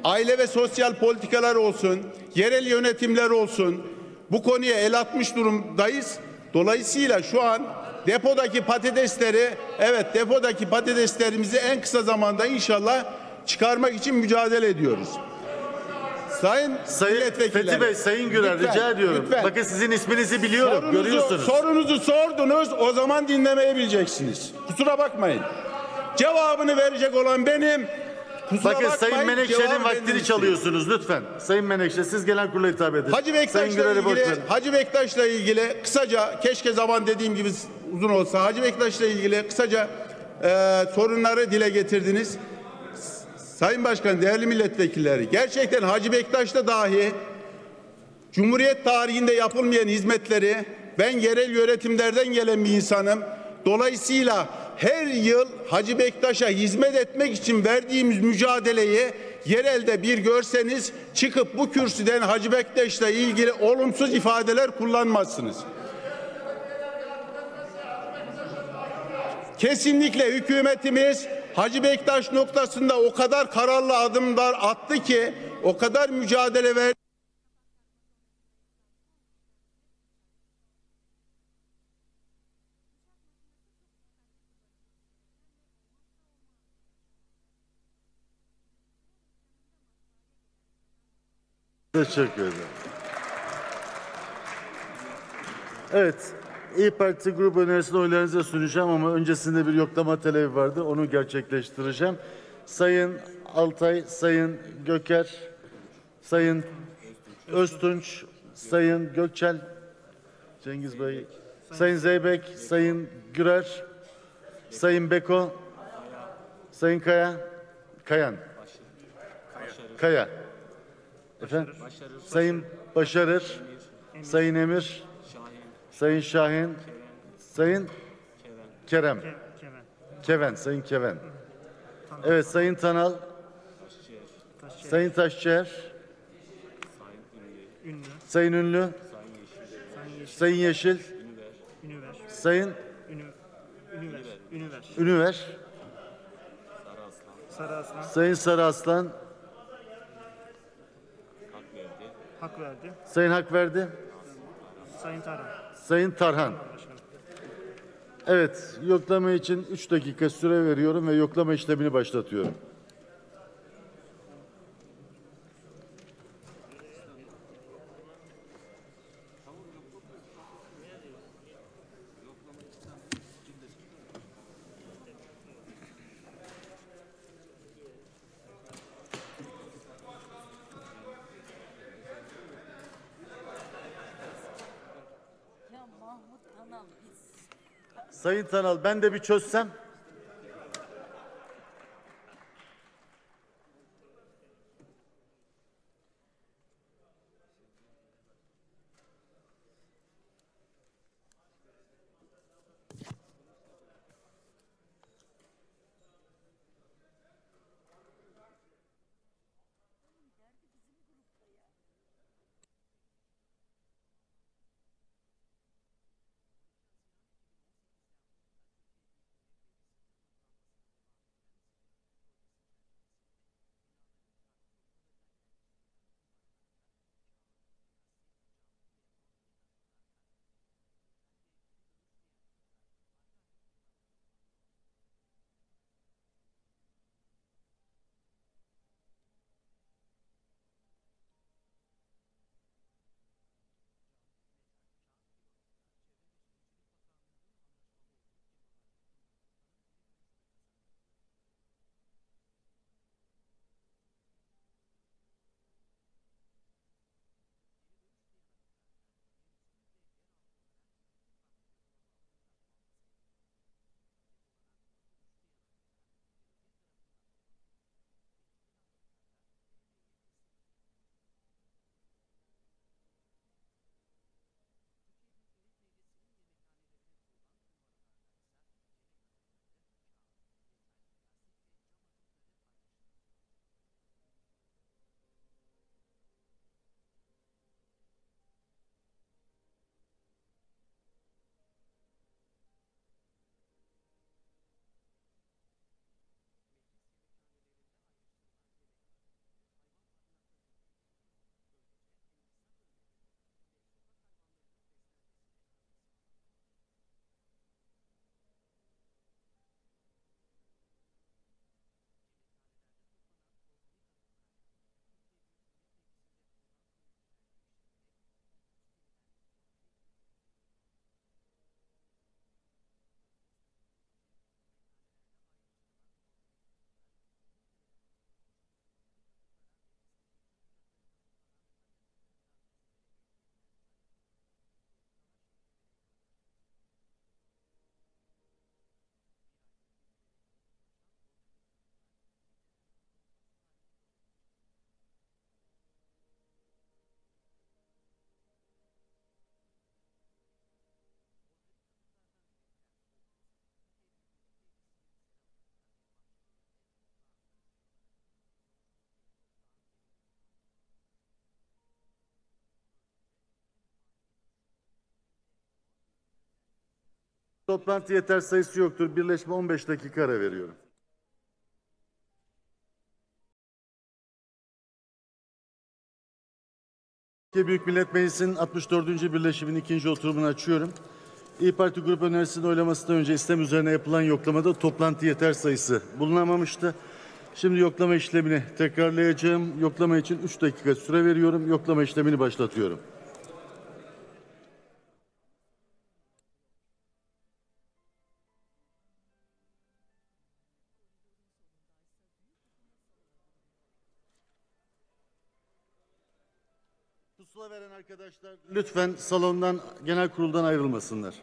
aile ve sosyal politikalar olsun, yerel yönetimler olsun. Bu konuya el atmış durumdayız. Dolayısıyla şu an depodaki patatesleri evet depodaki patateslerimizi en kısa zamanda inşallah çıkarmak için mücadele ediyoruz. Sayın, Sayın milletvekilleri. Fethi Bey, Sayın Güler lütfen, rica ediyorum. lütfen. Bakın sizin isminizi biliyorum, Sorunuzu- görüyorsunuz. Sorunuzu sordunuz, o zaman dinlemeyi bileceksiniz. Kusura bakmayın. Cevabını verecek olan benim. Kusura Bakın bakmayın, Sayın Menekşe'nin vaktini benim. çalıyorsunuz lütfen. Sayın Menekşe siz gelen kurula hitap edin. Hacı Sayın Bektaş'la ilgili. Hacı Bektaş'la ilgili kısaca keşke zaman dediğim gibi uzun olsa Hacı Bektaş'la ilgili kısaca e, sorunları dile getirdiniz. Sayın Başkan, değerli milletvekilleri, gerçekten Hacı Bektaş'ta dahi Cumhuriyet tarihinde yapılmayan hizmetleri ben yerel yönetimlerden gelen bir insanım. Dolayısıyla her yıl Hacı Bektaş'a hizmet etmek için verdiğimiz mücadeleyi yerelde bir görseniz çıkıp bu kürsüden Hacı Bektaş'la ilgili olumsuz ifadeler kullanmazsınız. Kesinlikle hükümetimiz Hacı Bektaş noktasında o kadar kararlı adımlar attı ki, o kadar mücadele verdi. Teşekkür ederim. Evet, İyi Parti grup önerisini oylarınıza sunacağım ama öncesinde bir yoklama talebi vardı. Onu gerçekleştireceğim. Sayın Altay, Sayın Göker, Sayın Öztunç, Sayın Gökçel, Cengiz Bey, Sayın Zeybek, Sayın Gürer, Sayın Beko, Sayın Kaya, Kayan, Kaya. Efendim? Sayın Başarır, Sayın Emir, Sayın Şahin, Sayın Kerem, Keven, Sayın Keven. Evet, Sayın Tanal, Sayın Taşçıer, Ünlü. Sayın Ünlü, Sayın Yeşil. Sayın Yeşil, Ünüver. Sayın Ünü. Ünüver. Ünüver. Ünüver, Sarı Aslan. Sayın Sarı Aslan, Hak verdi. Sayın Hakverdi, Sayın Tarhan. Sayın Tarhan. Evet, yoklama için 3 dakika süre veriyorum ve yoklama işlemini başlatıyorum. Sayın Tanal ben de bir çözsem. Toplantı yeter sayısı yoktur. Birleşme 15 dakika ara veriyorum. Türkiye Büyük Millet Meclisi'nin 64. birleşimin ikinci oturumunu açıyorum. İyi Parti grup önerisinin oylamasından önce istem üzerine yapılan yoklamada toplantı yeter sayısı bulunamamıştı. Şimdi yoklama işlemini tekrarlayacağım. Yoklama için 3 dakika süre veriyorum. Yoklama işlemini başlatıyorum. Lütfen salondan, genel kuruldan ayrılmasınlar.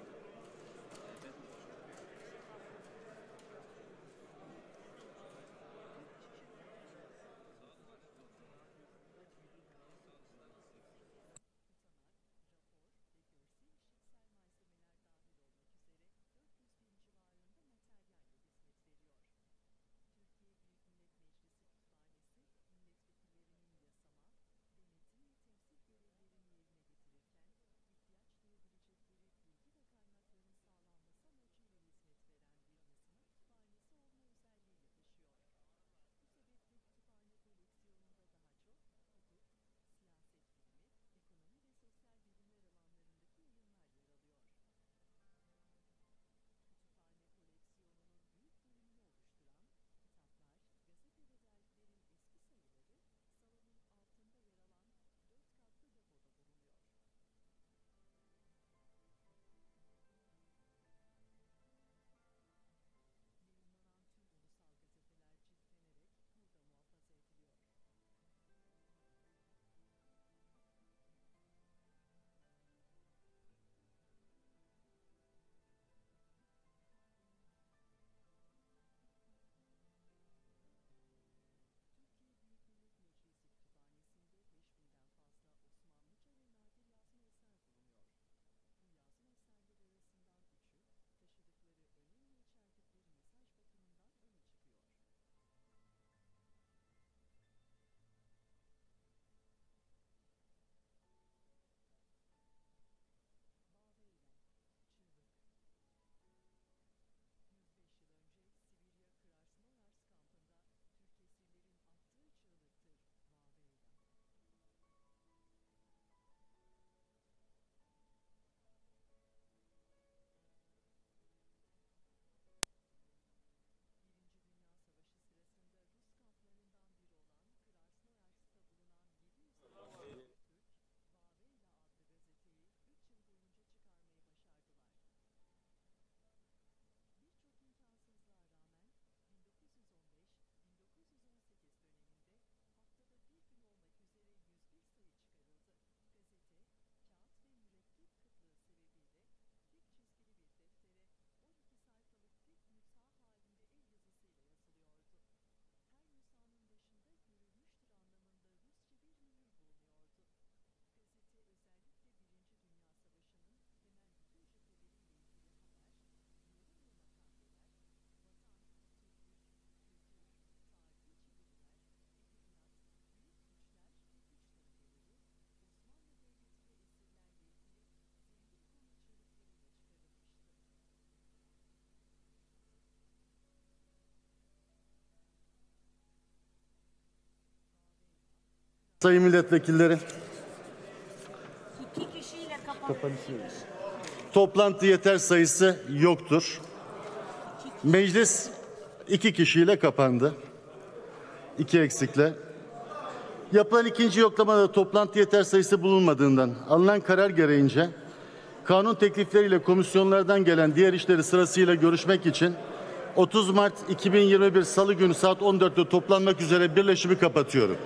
Sayın milletvekilleri, İki kişiyle kapanıyor. toplantı yeter sayısı yoktur. Meclis iki kişiyle kapandı. İki eksikle. Yapılan ikinci yoklamada toplantı yeter sayısı bulunmadığından alınan karar gereğince kanun teklifleriyle komisyonlardan gelen diğer işleri sırasıyla görüşmek için 30 Mart 2021 Salı günü saat 14'te toplanmak üzere birleşimi kapatıyorum.